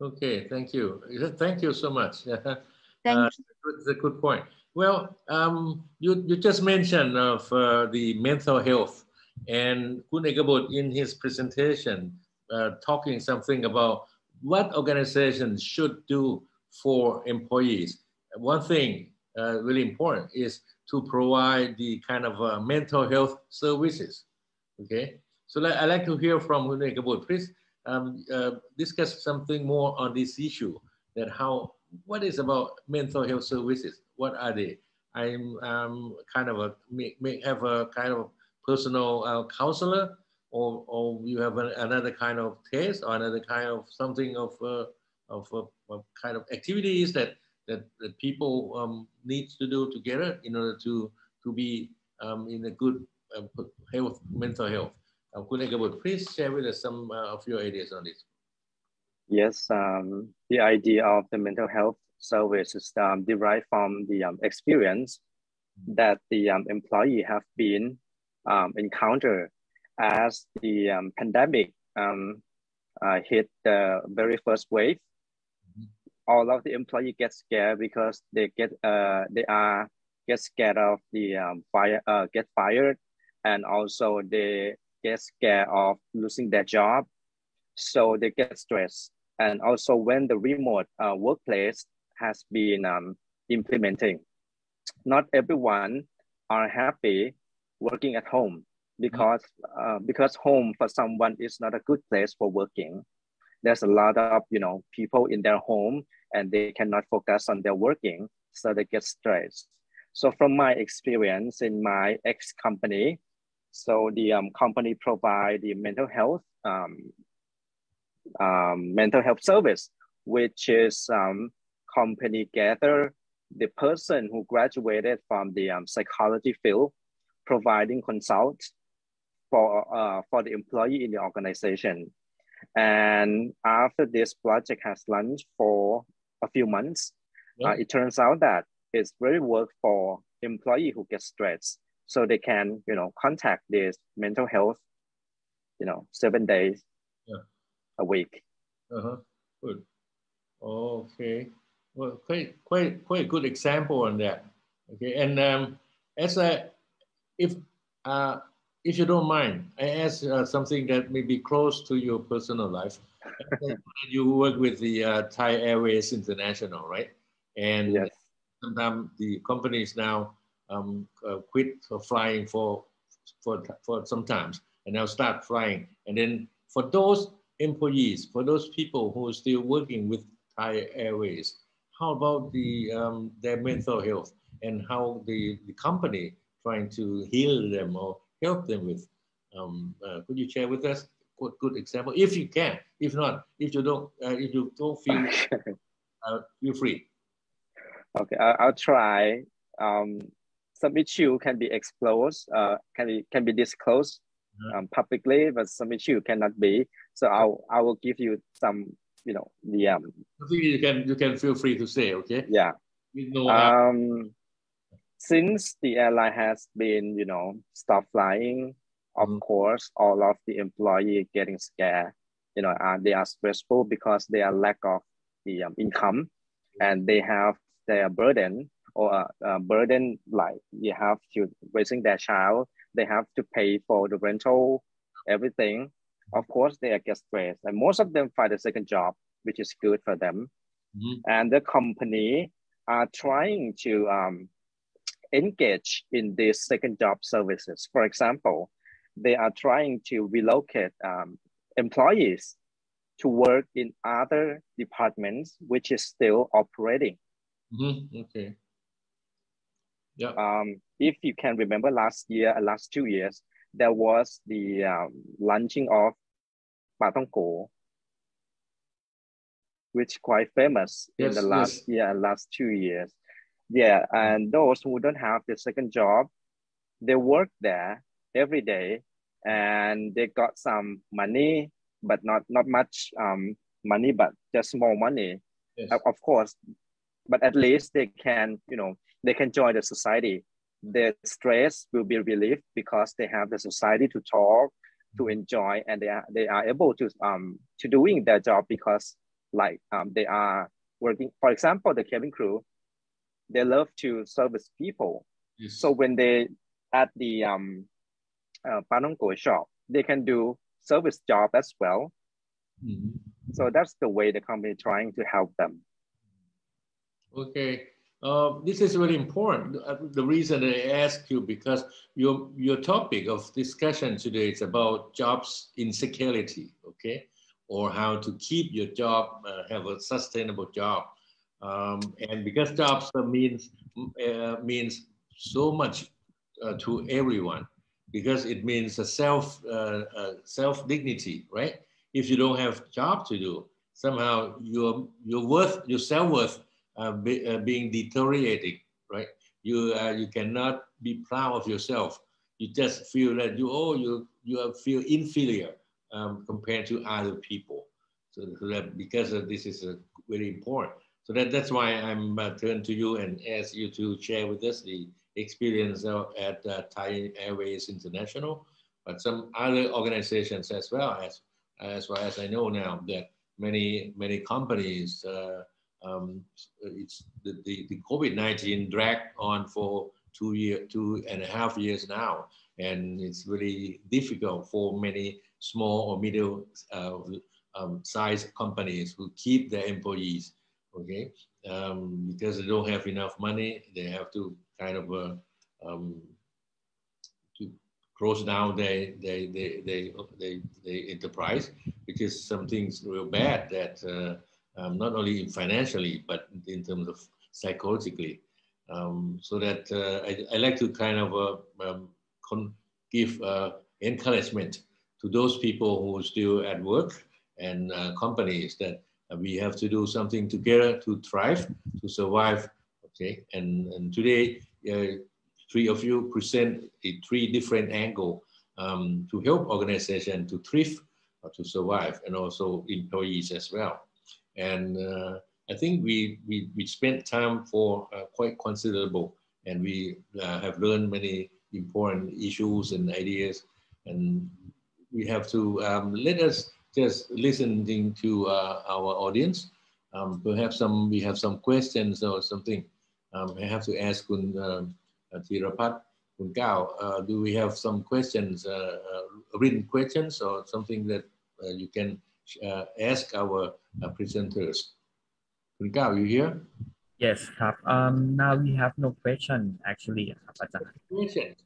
Okay, thank you. Thank you so much. *laughs* Thank uh, you. That's a good point. Well, um, you, you just mentioned of uh, the mental health and Kun in his presentation uh, talking something about what organizations should do for employees. One thing uh, really important is to provide the kind of uh, mental health services. Okay, so I'd like to hear from Ekabut. Please um, uh, discuss something more on this issue that how what is about mental health services? What are they? I'm um, kind of a may, may have a kind of personal uh, counselor, or or you have an, another kind of test or another kind of something of uh, of, uh, of kind of activities that that, that people um, need to do together in order to to be um, in a good uh, health, mental health. Uh, please share with us some uh, of your ideas on this. Yes, um, the idea of the mental health service is um, derived from the um, experience that the um, employee have been um, encountered as the um, pandemic um, uh, hit the very first wave. All of the employee get scared because they get uh, they are get scared of the um, fire uh, get fired, and also they get scared of losing their job, so they get stressed and also when the remote uh, workplace has been um, implementing, not everyone are happy working at home because uh, because home for someone is not a good place for working. There's a lot of you know people in their home and they cannot focus on their working, so they get stressed. So from my experience in my ex company, so the um, company provide the mental health um, um, mental health service, which is um, company gather the person who graduated from the um, psychology field, providing consult for, uh, for the employee in the organization. And after this project has launched for a few months, yeah. uh, it turns out that it's very work for employee who gets stressed. So they can, you know, contact this mental health, you know, seven days yeah. A week. Uh-huh. Good. Okay. Well, quite quite quite a good example on that. Okay, and um, as a if uh, if you don't mind, I ask uh, something that may be close to your personal life. *laughs* you work with the uh, Thai Airways International, right? And Yes. sometimes the companies now um, uh, quit for flying for for for sometimes and now start flying. And then for those employees, for those people who are still working with Thai Airways, how about the um, their mental health and how the, the company trying to heal them or help them with? Um, uh, could you share with us good, good example if you can? If not, if you don't, uh, if you don't feel, *laughs* uh, feel free. Okay, I'll try. Um, some issue can be exposed, uh, can be can be disclosed. Um, publicly, but some issue cannot be. So I'll I will give you some, you know, the um, I think you can you can feel free to say, okay? yeah. Uh, Um, since the airline has been, you know, stop flying, of Mhm. course, all of the employee getting scared. You know, uh, they are stressful because they are lack of the um, income, and they have their burden or uh, uh, burden like you have to raising their child. They have to pay for the rental, everything. Of course, they are get stressed, and most of them find a second job, which is good for them. Mhm. And the company are trying to um, engage in these second job services. For example, they are trying to relocate um, employees to work in other departments, which is still operating. mhm, okay. Yeah. Um, if you can remember last year, uh, last two years, there was the um, launching of Patongko, which quite famous in the last yes. year, last two years. Yeah, and those who don't have the second job, they work there every day, and they got some money, but not not much um, money, but just small money. Yes. Of course, but at least they can, you know, they can join the society. Their stress will be relieved because they have the society to talk, to enjoy, and they are they are able to um to doing their job because like um they are working. For example, the cabin crew, they love to service people. Yes. So when they at the um uh, Patongko shop, they can do service job as well. Mhm. So that's the way the company trying to help them. Okay, uh, this is very important. Uh, The reason I ask you because your your topic of discussion today is about jobs insecurity, okay, or how to keep your job, uh, have a sustainable job, um, and because jobs means uh, means so much uh, to everyone, because it means a self self dignity, right? If you don't have job to do, somehow your your worth, your self worth be, uh, being deteriorating, right? You uh, you cannot be proud of yourself. You just feel that you oh you you feel inferior um, compared to other people. So, that because of this is uh, very important. So that that's why I'm uh, turn to you and ask you to share with us the experience uh, at uh, Thai Airways International, but some other organizations as well as as far as I know now that many many companies. Uh, um, it's the, the, the COVID-19 dragged on for two year, two and a half years now. And it's really difficult for many small or middle uh, um, companies who keep their employees, okay? Um, because they don't have enough money, they have to kind of uh, um, to close down their, their, their, their, their, their enterprise because something's real bad that uh, um, not only financially, but in terms of psychologically. Um, so that uh, I, I, like to kind of uh, um, give uh, encouragement to those people who are still at work and uh, companies that we have to do something together to thrive, to survive. Okay, and, and today, uh, three of you present a three different angle um, to help organization to thrive, to survive, and also employees as well and uh, I think we, we, we spent time for uh, quite considerable and we uh, have learned many important issues and ideas and we have to um, let us just listening to uh, our audience. Um, perhaps some we have some questions or something. Um, I have to ask Kun uh, Thirapat, Kun Kao, uh, do we have some questions, uh, uh, written questions or something that uh, you can uh, ask our uh, presenters? Kun Kao, you here? Yes,ครับ. Um, now we have no question actually ครับอาจารย์ Questions.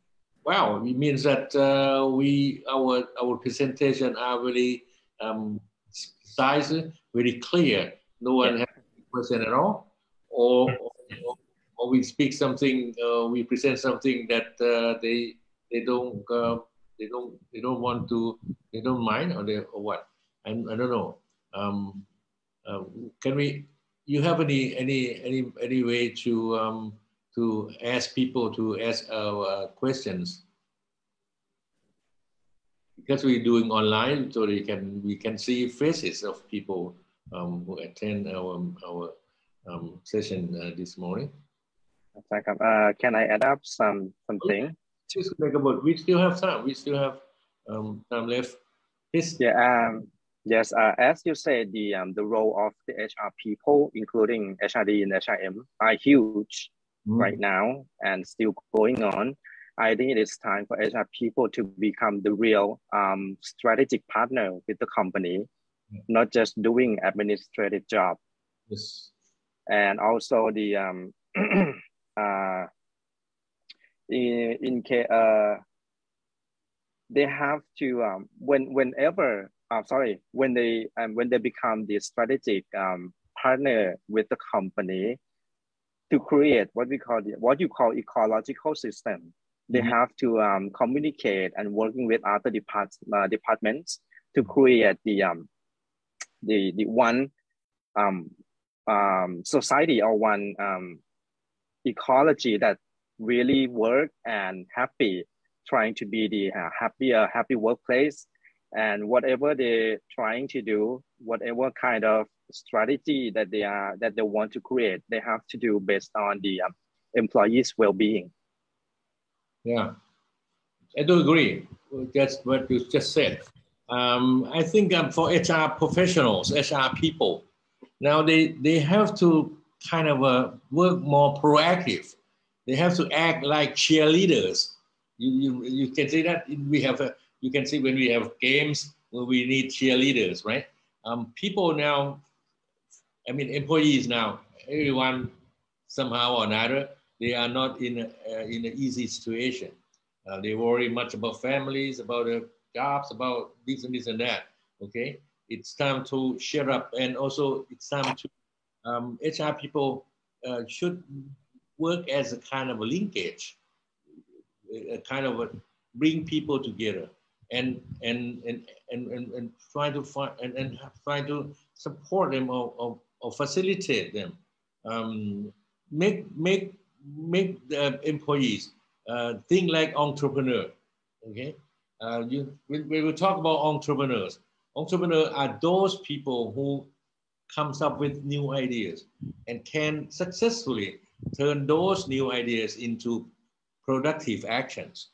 Wow, it means that uh, we our our presentation are very um, concise, very clear. No one has a question at all, or or, or we speak something, uh, we present something that uh, they they don't uh, they don't they don't want to they don't mind or they or what? I I do not know. Um, uh, can we? You have any any any any way to um, to ask people to ask uh, questions? Because we're doing online, so we can we can see faces of people um, who attend our our um, session uh, this morning. Uh, can I add up some something? Just think about. We still have time. We still have um, time left. Please. Yeah. Um, yes uh, as you said the um, the role of the HR people including HRD and HRM are huge Mm. right now and still going on I think it is time for HR people to become the real um, strategic partner with the company, Yeah. not just doing administrative job. Yes. And also the um, *clears throat* uh, in in case uh, they have to um, when whenever uh, sorry when they um, when they become the strategic um, partner with the company to create what we call the, what you call ecological system they Mhm. have to um, communicate and working with other depart, uh, departments to create the um, the the one um, um, society or one um, ecology that really work and happy, trying to be the uh, happier happy workplace, and whatever they're trying to do, whatever kind of strategy that they are that they want to create, they have to do based on the um, employees' well-being. Yeah, I do agree. That's what you just said. Um, I think um, for HR professionals, HR people, now they, they have to kind of uh, work more proactive. They have to act like cheerleaders. You, you, you can say that we have a, you can see when we have games where we need cheerleaders, right? Um, people now, I mean, employees now, everyone somehow or another, they are not in a, uh, in an easy situation. Uh, they worry much about families, about their jobs, about this and this and that. Okay, it's time to share up, and also it's time to um, HR people uh, should work as a kind of a linkage, a kind of a bring people together, and and and and and, try to find and, and try to support them or, or, or facilitate them, um, make make make the employees uh, think like entrepreneur. Okay, uh, you when we talk about entrepreneurs, entrepreneurs are those people who comes up with new ideas and can successfully turn those new ideas into productive actions.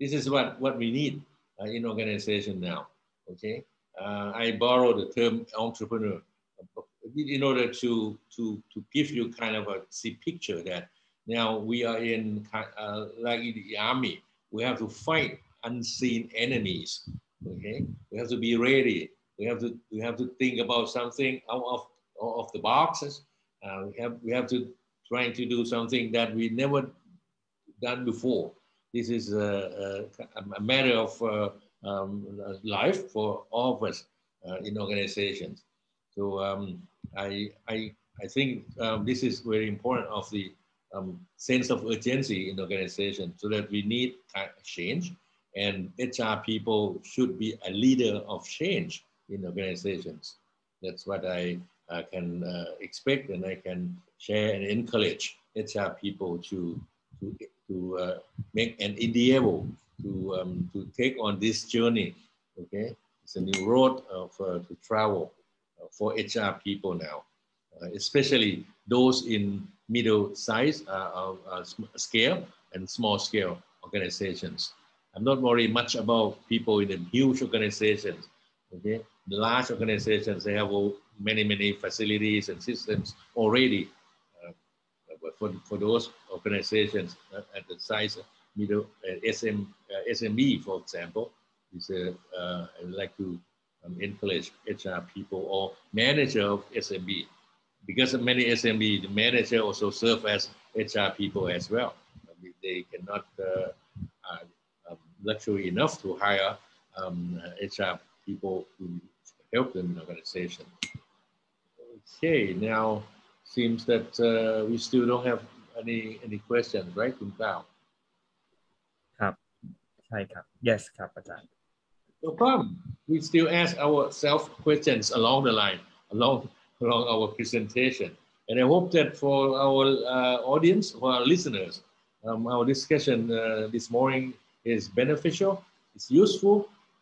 This is what, what we need in organization now. Okay, uh, I borrow the term entrepreneur in order to, to, to give you kind of a see picture that now we are in uh, like in the army, we have to fight unseen enemies. Okay, we have to be ready. We have to we have to think about something out of of the boxes. Uh, we have we have to trying to do something that we never done before. This is a, a, a matter of uh, um, life for all of us uh, in organizations. So um, I, I, I think um, this is very important of the um, sense of urgency in organization so that we need change and HR people should be a leader of change in organizations. That's what I uh, can expect and I can share and encourage HR people to, to, to uh, make an endeavor to, um, to take on this journey. Okay, it's a new road of, uh, to travel for HR people now, uh, especially those in middle size uh, uh, scale and small scale organizations. I'm not worried much about people in the huge organizations. Okay, large organizations they have many many facilities and systems already. Uh, for, for those organizations uh, at the size of middle uh, SM, uh, SME, for example, is uh, I'd like to um, encourage HR people or manager of SMB. Because of many SMB, the manager also serve as HR people as well. I mean, they cannot uh, uh, luxury enough to hire um, HR people to help them in organization. Okay, now seems that uh, we still don't have any any questions, right, Kun Kao? ครับใช่ครับ yes ครับอาจารย์ No problem. We still ask ourselves questions along the line, along along our presentation, and I hope that for our uh, audience, for our listeners, um, our discussion uh, this morning is beneficial, it's useful,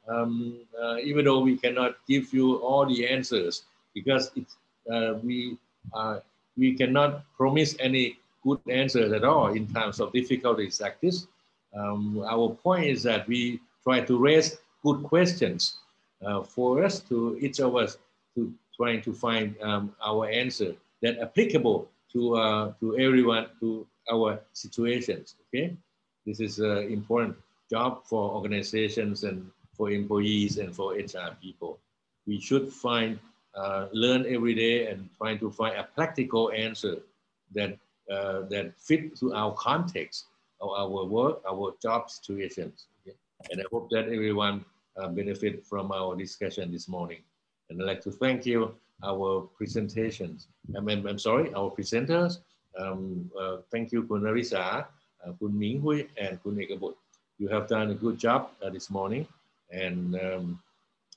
um, uh, even though we cannot give you all the answers because it's, uh, we uh, we cannot promise any good answers at all in terms of difficulties like this. Um, our point is that we try to raise good questions uh, for us to each of us to trying to find um, our answer that applicable to uh, to everyone to our situations. Okay, this is an important job for organizations and for employees and for HR people. We should find uh, learn every day and try to find a practical answer that uh, that fit to our context of our work, our job situations. Okay? And I hope that everyone uh, benefit from our discussion this morning. And I'd like to thank you, our presentations. I'm, I'm, I'm sorry, our presenters. Um, uh, thank you, Kun Narisa, uh, Kun Ming Hui, and Kun Ekabut. You have done a good job uh, this morning. And, um,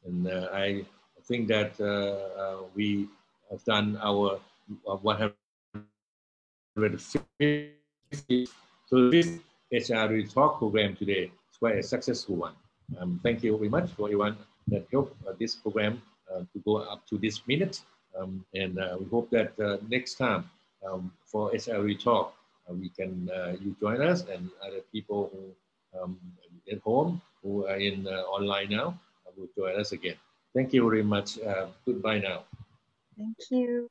and uh, I think that uh, uh, we have done our uh, 150 so this HR Talk program today is quite a successful one. Um, thank you very much for everyone that helped uh, this program uh, to go up to this minute. Um, and uh, we hope that uh, next time um, for HR Talk, uh, we can uh, you join us and other people who um, at home who are in online now will join us again. Thank you very much. Uh, goodbye now. Thank you.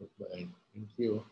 Goodbye. Thank you.